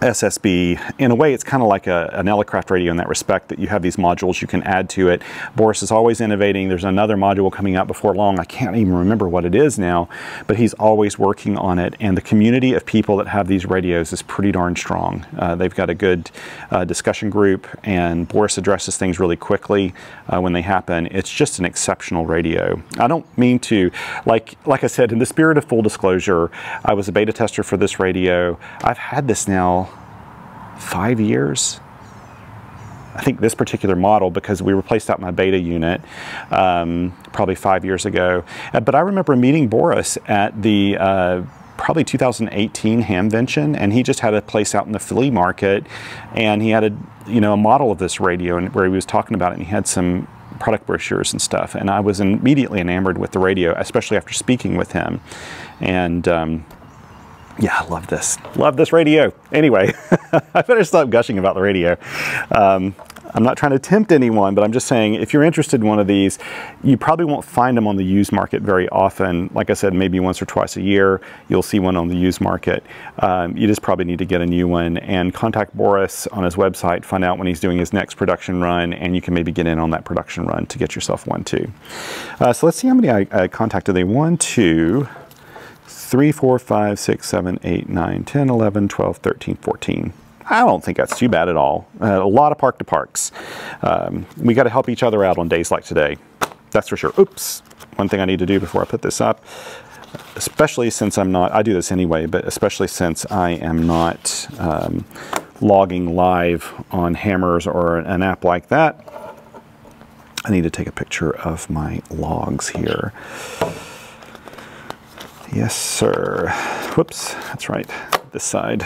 SSB. In a way, it's kind of like a, an Elecraft radio in that respect that you have these modules you can add to it. Boris is always innovating. There's another module coming out before long. I can't even remember what it is now, but he's always working on it. And the community of people that have these radios is pretty darn strong. Uh, they've got a good uh, discussion group, and Boris addresses things really quickly uh, when they happen. It's just an exceptional radio. I don't mean to, like, like I said, in the spirit of full disclosure, I was a beta tester for this radio. I've had this now five years. I think this particular model because we replaced out my beta unit um, probably five years ago. Uh, but I remember meeting Boris at the uh, probably 2018 Hamvention, and he just had a place out in the flea market, and he had a you know a model of this radio and where he was talking about it, and he had some product brochures and stuff, and I was immediately enamored with the radio, especially after speaking with him, and. Um, yeah, I love this. Love this radio. Anyway, [LAUGHS] I better stop gushing about the radio. Um, I'm not trying to tempt anyone, but I'm just saying if you're interested in one of these, you probably won't find them on the used market very often. Like I said, maybe once or twice a year, you'll see one on the used market. Um, you just probably need to get a new one and contact Boris on his website, find out when he's doing his next production run, and you can maybe get in on that production run to get yourself one too. Uh, so let's see how many I, I contacted. They one, two, 3, 4, 5, 6, 7, 8, 9, 10, 11, 12, 13, 14. I don't think that's too bad at all. Uh, a lot of park to parks. Um, we got to help each other out on days like today. That's for sure. Oops. One thing I need to do before I put this up, especially since I'm not, I do this anyway, but especially since I am not um, logging live on HAMRS or an app like that, I need to take a picture of my logs here. Yes, sir. Whoops, that's right, this side.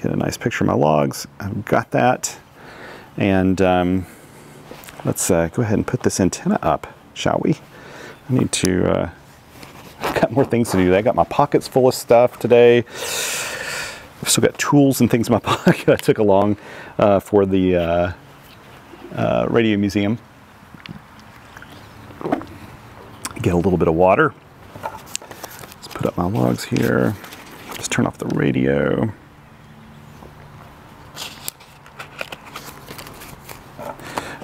Get a nice picture of my logs. I've got that. And um, let's uh, go ahead and put this antenna up, shall we? I need to, uh, got more things to do. I got my pockets full of stuff today. I've still got tools and things in my [LAUGHS] pocket I took along uh, for the uh, uh, radio museum get a little bit of water. Let's put up my logs here. Just turn off the radio.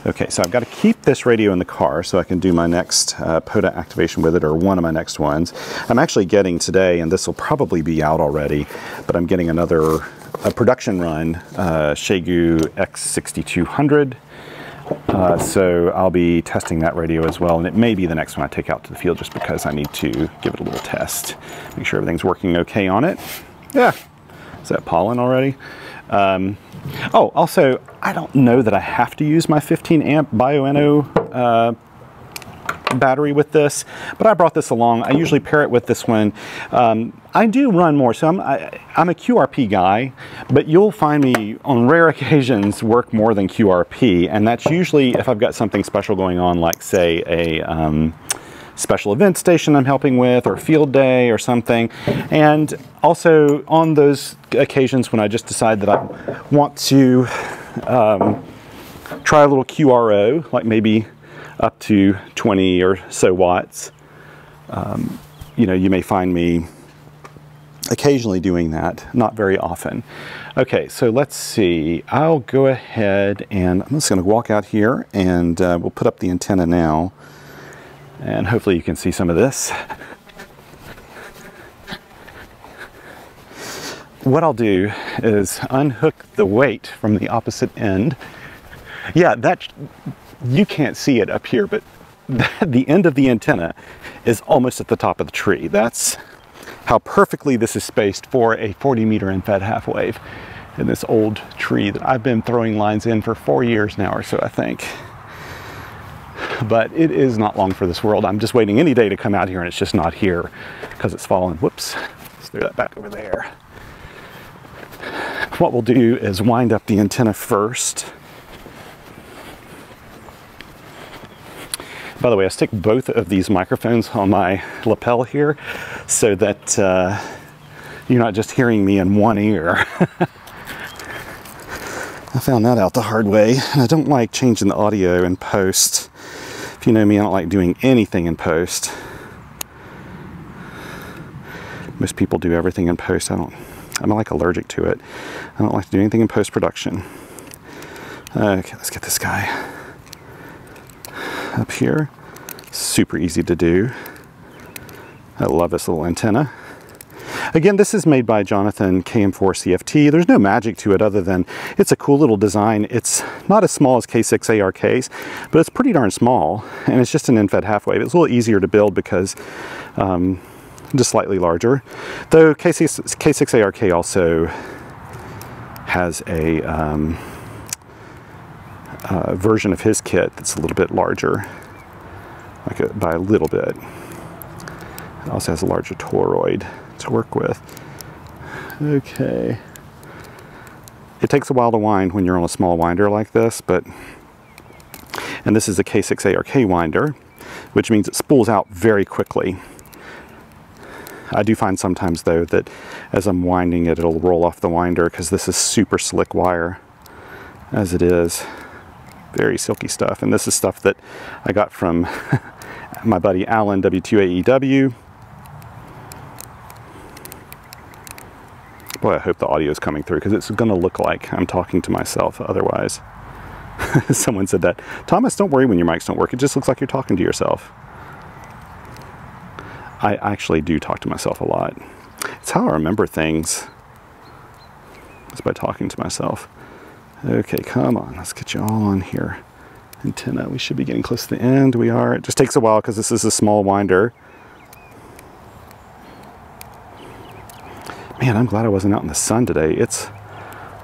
Okay, so I've got to keep this radio in the car so I can do my next uh, POTA activation with it, or one of my next ones. I'm actually getting today, and this will probably be out already, but I'm getting another a production run, uh, Xiegu X6200. Uh, so I'll be testing that radio as well, and it may be the next one I take out to the field just because I need to give it a little test, make sure everything's working okay on it. Yeah, is that pollen already? Um, oh, also, I don't know that I have to use my 15 amp Bioenno uh, battery with this, but I brought this along. I usually pair it with this one. Um, I do run more, so I'm, I, am a QRP guy, but you'll find me on rare occasions work more than QRP, and that's usually if I've got something special going on, like say a um, special event station I'm helping with or field day or something. And also on those occasions when I just decide that I want to um, try a little QRO, like maybe up to 20 or so watts, um, you know, you may find me occasionally doing that, not very often. Okay, so let's see. I'll go ahead and I'm just going to walk out here and uh, we'll put up the antenna now. And hopefully you can see some of this. What I'll do is unhook the weight from the opposite end. Yeah, that you can't see it up here, but [LAUGHS] the end of the antenna is almost at the top of the tree. That's how perfectly this is spaced for a 40 meter end-fed half wave in this old tree that I've been throwing lines in for four years now or so, I think. But it is not long for this world. I'm just waiting any day to come out here and it's just not here because it's fallen. Whoops, let's throw that back over there. What we'll do is wind up the antenna first By the way, I stick both of these microphones on my lapel here so that uh, you're not just hearing me in one ear. [LAUGHS] I found that out the hard way. And I don't like changing the audio in post. If you know me, I don't like doing anything in post. Most people do everything in post. I don't, I'm like allergic to it. I don't like to do anything in post-production. Okay, let's get this guy up here. Super easy to do. I love this little antenna. Again, this is made by Jonathan KM4 CFT. There's no magic to it other than it's a cool little design. It's not as small as K6 ARKs, but it's pretty darn small. And it's just an end-fed half wave. It's a little easier to build because um, just slightly larger. Though K6, K6 ARK also has a um, uh, version of his kit that's a little bit larger, like a, by a little bit. It also has a larger toroid to work with. Okay. It takes a while to wind when you're on a small winder like this, but, and this is a K6 ARK winder, which means it spools out very quickly. I do find sometimes though that as I'm winding it, it'll roll off the winder because this is super slick wire as it is very silky stuff. And this is stuff that I got from [LAUGHS] my buddy Alan, W2AEW. Boy, I hope the audio is coming through because it's going to look like I'm talking to myself otherwise. [LAUGHS] Someone said that. Thomas, don't worry when your mics don't work. It just looks like you're talking to yourself. I actually do talk to myself a lot. It's how I remember things. It's by talking to myself. Okay, come on, let's get you all on here. Antenna, we should be getting close to the end. We are. It just takes a while because this is a small winder. Man, I'm glad I wasn't out in the sun today. It's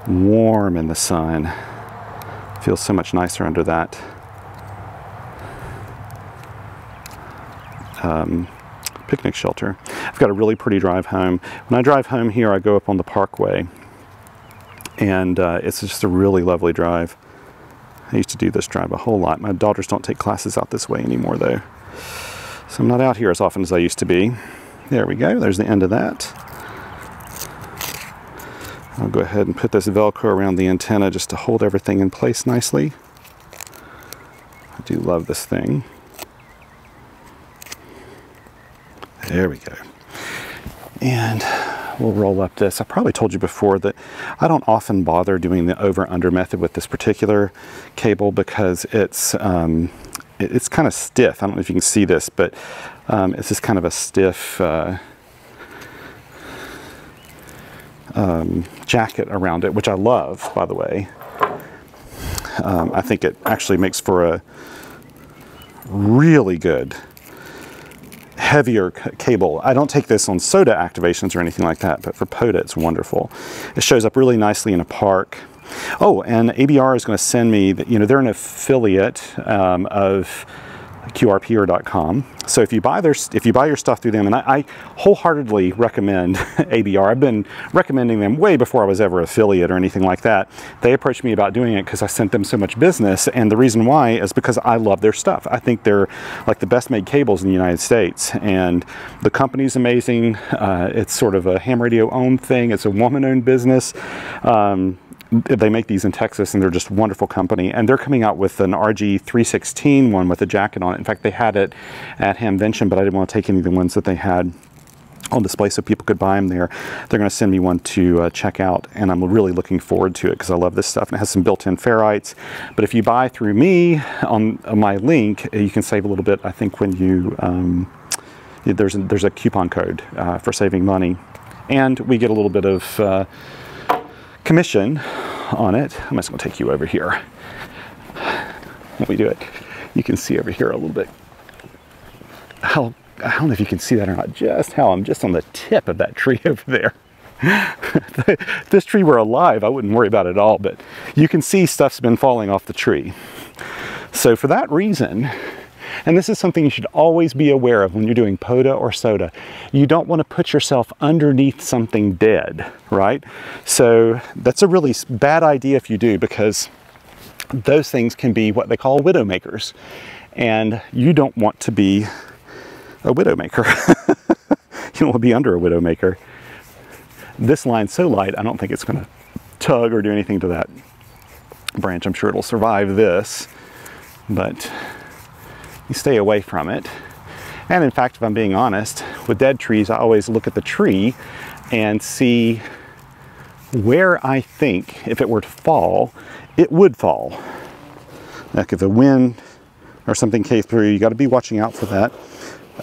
warm in the sun. Feels so much nicer under that um, picnic shelter. I've got a really pretty drive home. When I drive home here, I go up on the parkway and uh, it's just a really lovely drive. I used to do this drive a whole lot. My daughters don't take classes out this way anymore though. So I'm not out here as often as I used to be. There we go, there's the end of that. I'll go ahead and put this Velcro around the antenna just to hold everything in place nicely. I do love this thing. There we go. And we'll roll up this. I probably told you before that I don't often bother doing the over-under method with this particular cable because it's um, it's kind of stiff. I don't know if you can see this, but um, it's just kind of a stiff uh, um, jacket around it, which I love, by the way. Um, I think it actually makes for a really good heavier cable. I don't take this on SOTA activations or anything like that, but for POTA it's wonderful. It shows up really nicely in a park. Oh, and ABR is going to send me, the, you know, they're an affiliate um, of QRPer.com. So if you buy their if you buy your stuff through them, and I, I, wholeheartedly recommend [LAUGHS] ABR. I've been recommending them way before I was ever affiliate or anything like that. They approached me about doing it because I sent them so much business, and the reason why is because I love their stuff. I think they're like the best made cables in the United States, and the company's amazing. Uh, it's sort of a ham radio owned thing. It's a woman owned business. Um, they make these in Texas and they're just wonderful company. And they're coming out with an RG316 one with a jacket on it. In fact, they had it at Hamvention, but I didn't want to take any of the ones that they had on display so people could buy them there. They're going to send me one to uh, check out, and I'm really looking forward to it because I love this stuff. And it has some built-in ferrites. But if you buy through me on, my link, you can save a little bit. I think when you um, there's a, there's a coupon code uh, for saving money, and we get a little bit of uh, commission on it. I'm just to take you over here. Let me do it. You can see over here a little bit how I don't know if you can see that or not, just how I'm just on the tip of that tree [LAUGHS] over there. if [LAUGHS] this tree were alive, I wouldn't worry about it at all, but you can see stuff's been falling off the tree. So for that reason, and this is something you should always be aware of when you're doing POTA or SOTA. You don't want to put yourself underneath something dead, right? So that's a really bad idea if you do because those things can be what they call widow makers. And you don't want to be a widow maker. [LAUGHS] you don't want to be under a widow maker. This line's so light, I don't think it's going to tug or do anything to that branch. I'm sure it'll survive this, but you stay away from it. And in fact, if I'm being honest, with dead trees, I always look at the tree and see where I think if it were to fall, it would fall. Like if the wind or something came through, you got to be watching out for that.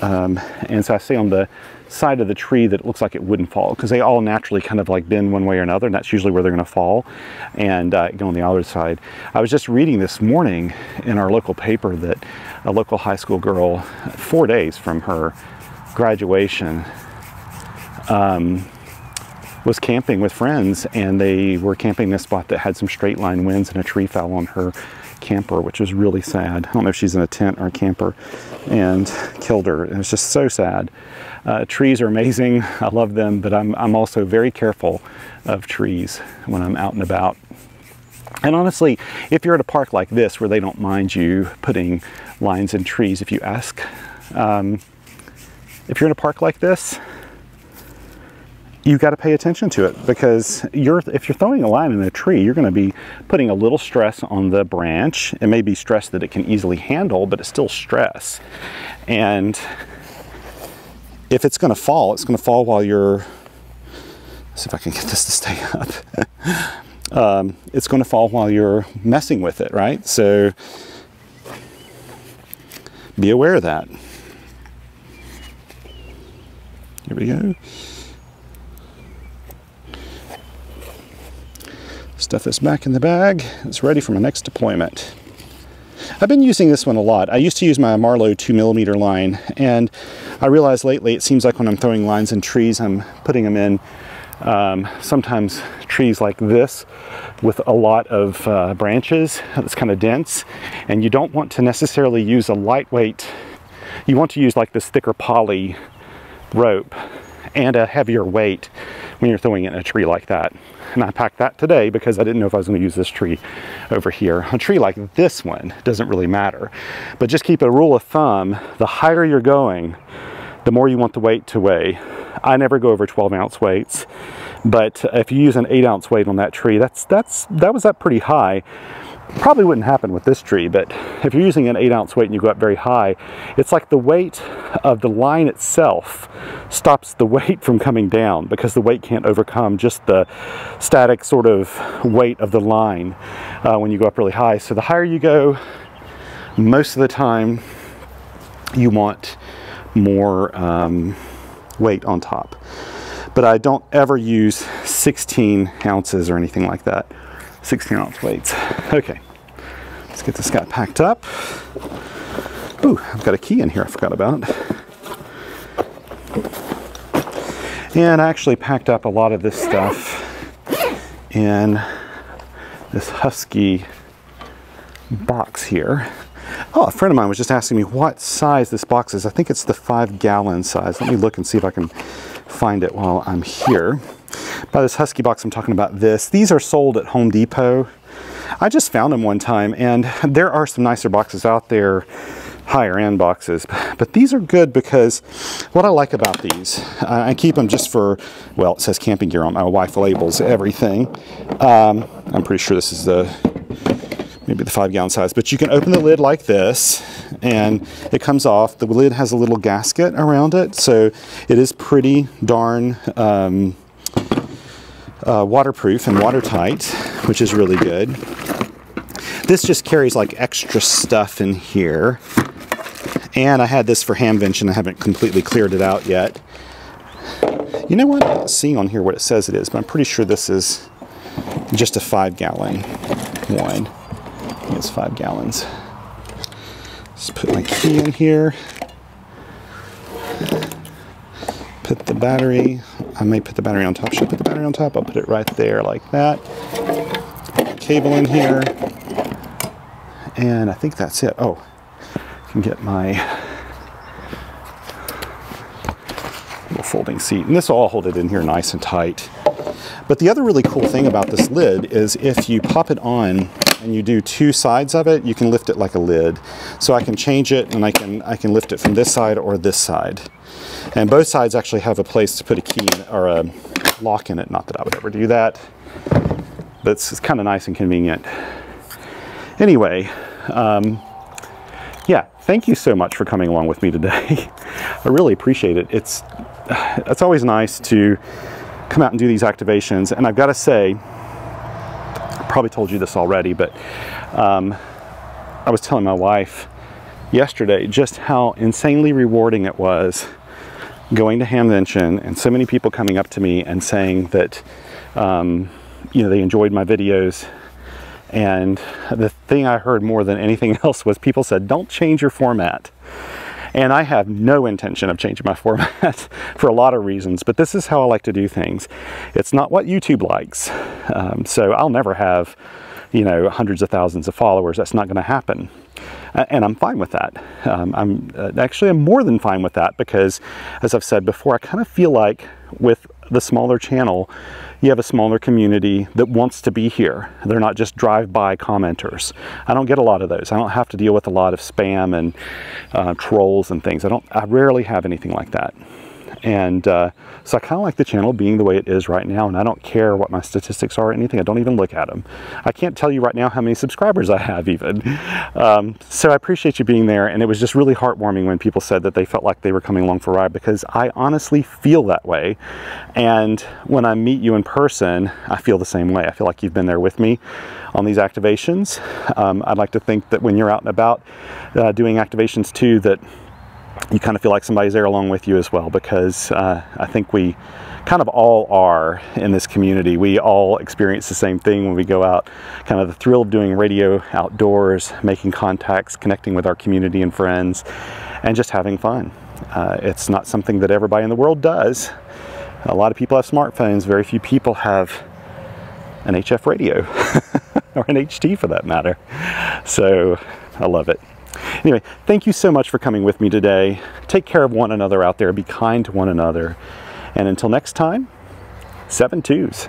Um, and so I see on the side of the tree that looks like it wouldn't fall because they all naturally kind of like bend one way or another and that's usually where they're going to fall and uh, go on the other side. I was just reading this morning in our local paper that a local high school girl, four days from her graduation, um, was camping with friends and they were camping in a spot that had some straight line winds and a tree fell on her camper, which was really sad. I don't know if she's in a tent or a camper and killed her. It was just so sad. Uh, trees are amazing. I love them, but I'm, I'm also very careful of trees when I'm out and about. And honestly, if you're at a park like this where they don't mind you putting lines in trees, if you ask, um, if you're in a park like this, you got to pay attention to it because you're if you're throwing a line in a tree you're going to be putting a little stress on the branch it may be stress that it can easily handle but it's still stress and if it's going to fall it's going to fall while you're see if I can get this to stay [LAUGHS] up um, it's going to fall while you're messing with it right so be aware of that here we go Stuff this back in the bag. It's ready for my next deployment. I've been using this one a lot. I used to use my Marlow 2 millimeter line, and I realized lately it seems like when I'm throwing lines in trees, I'm putting them in um, sometimes trees like this with a lot of uh, branches that's kind of dense, and you don't want to necessarily use a lightweight, you want to use like this thicker poly rope and a heavier weight when you're throwing it in a tree like that. And I packed that today because I didn't know if I was going to use this tree over here. A tree like this one doesn't really matter. But just keep a rule of thumb, the higher you're going, the more you want the weight to weigh. I never go over 12 ounce weights, but if you use an 8 ounce weight on that tree, that's that's that was up pretty high. Probably wouldn't happen with this tree, but if you're using an 8 ounce weight and you go up very high, it's like the weight of the line itself stops the [LAUGHS] weight from coming down because the weight can't overcome just the static sort of weight of the line uh, when you go up really high. So the higher you go, most of the time you want more um, weight on top. But I don't ever use 16 ounces or anything like that. 16 ounce weights. Okay, let's get this guy packed up. Ooh, I've got a key in here I forgot about. And I actually packed up a lot of this stuff in this Husky box here. Oh, a friend of mine was just asking me what size this box is. I think it's the five gallon size. Let me look and see if I can find it while I'm here. By this Husky box, I'm talking about this. These are sold at Home Depot. I just found them one time and there are some nicer boxes out there higher end boxes but these are good because what I like about these I keep them just for well it says camping gear on my wife labels everything um, I'm pretty sure this is the maybe the five gallon size but you can open the lid like this and it comes off the lid has a little gasket around it so it is pretty darn um, uh, waterproof and watertight which is really good this just carries like extra stuff in here. And I had this for Hamvention. I haven't completely cleared it out yet. You know what? I'm not seeing on here what it says it is, but I'm pretty sure this is just a five gallon one. it's five gallons. Let's put my key in here. Put the battery. I may put the battery on top. Should I put the battery on top? I'll put it right there like that. Cable in here. And I think that's it. Oh, I can get my little folding seat. And this will all hold it in here nice and tight. But the other really cool thing about this lid is if you pop it on and you do two sides of it, you can lift it like a lid. So I can change it and I can, I can lift it from this side or this side. And both sides actually have a place to put a key in, or a lock in it. Not that I would ever do that, but it's, it's kind of nice and convenient. Anyway, um, yeah, thank you so much for coming along with me today. [LAUGHS] I really appreciate it. It's, it's always nice to come out and do these activations. And I've got to say, I probably told you this already, but um, I was telling my wife yesterday just how insanely rewarding it was going to Hamvention and so many people coming up to me and saying that, um, you know, they enjoyed my videos and the thing I heard more than anything [LAUGHS] else was people said, don't change your format. And I have no intention of changing my [LAUGHS] format for a lot of reasons, but this is how I like to do things. It's not what YouTube likes. Um, so I'll never have, you know, hundreds of thousands of followers. That's not going to happen. And I'm fine with that. Um, I'm uh, actually I'm more than fine with that because, as I've said before, I kind of feel like with the smaller channel, you have a smaller community that wants to be here. They're not just drive-by commenters. I don't get a lot of those. I don't have to deal with a lot of spam and uh, trolls and things. I don't. I rarely have anything like that. And uh, so I kind of like the channel being the way it is right now, and I don't care what my statistics are or anything. I don't even look at them. I can't tell you right now how many subscribers I have even. Um, so I appreciate you being there, and it was just really heartwarming when people said that they felt like they were coming along for a ride because I honestly feel that way. And when I meet you in person, I feel the same way. I feel like you've been there with me on these activations. Um, I'd like to think that when you're out and about uh, doing activations too, that you kind of feel like somebody's there along with you as well because uh, I think we kind of all are in this community. We all experience the same thing when we go out, kind of the thrill of doing radio outdoors, making contacts, connecting with our community and friends, and just having fun. Uh, it's not something that everybody in the world does. A lot of people have smartphones, very few people have an HF radio [LAUGHS] or an HT for that matter. So I love it. Anyway, thank you so much for coming with me today. Take care of one another out there. Be kind to one another. And until next time, seven twos.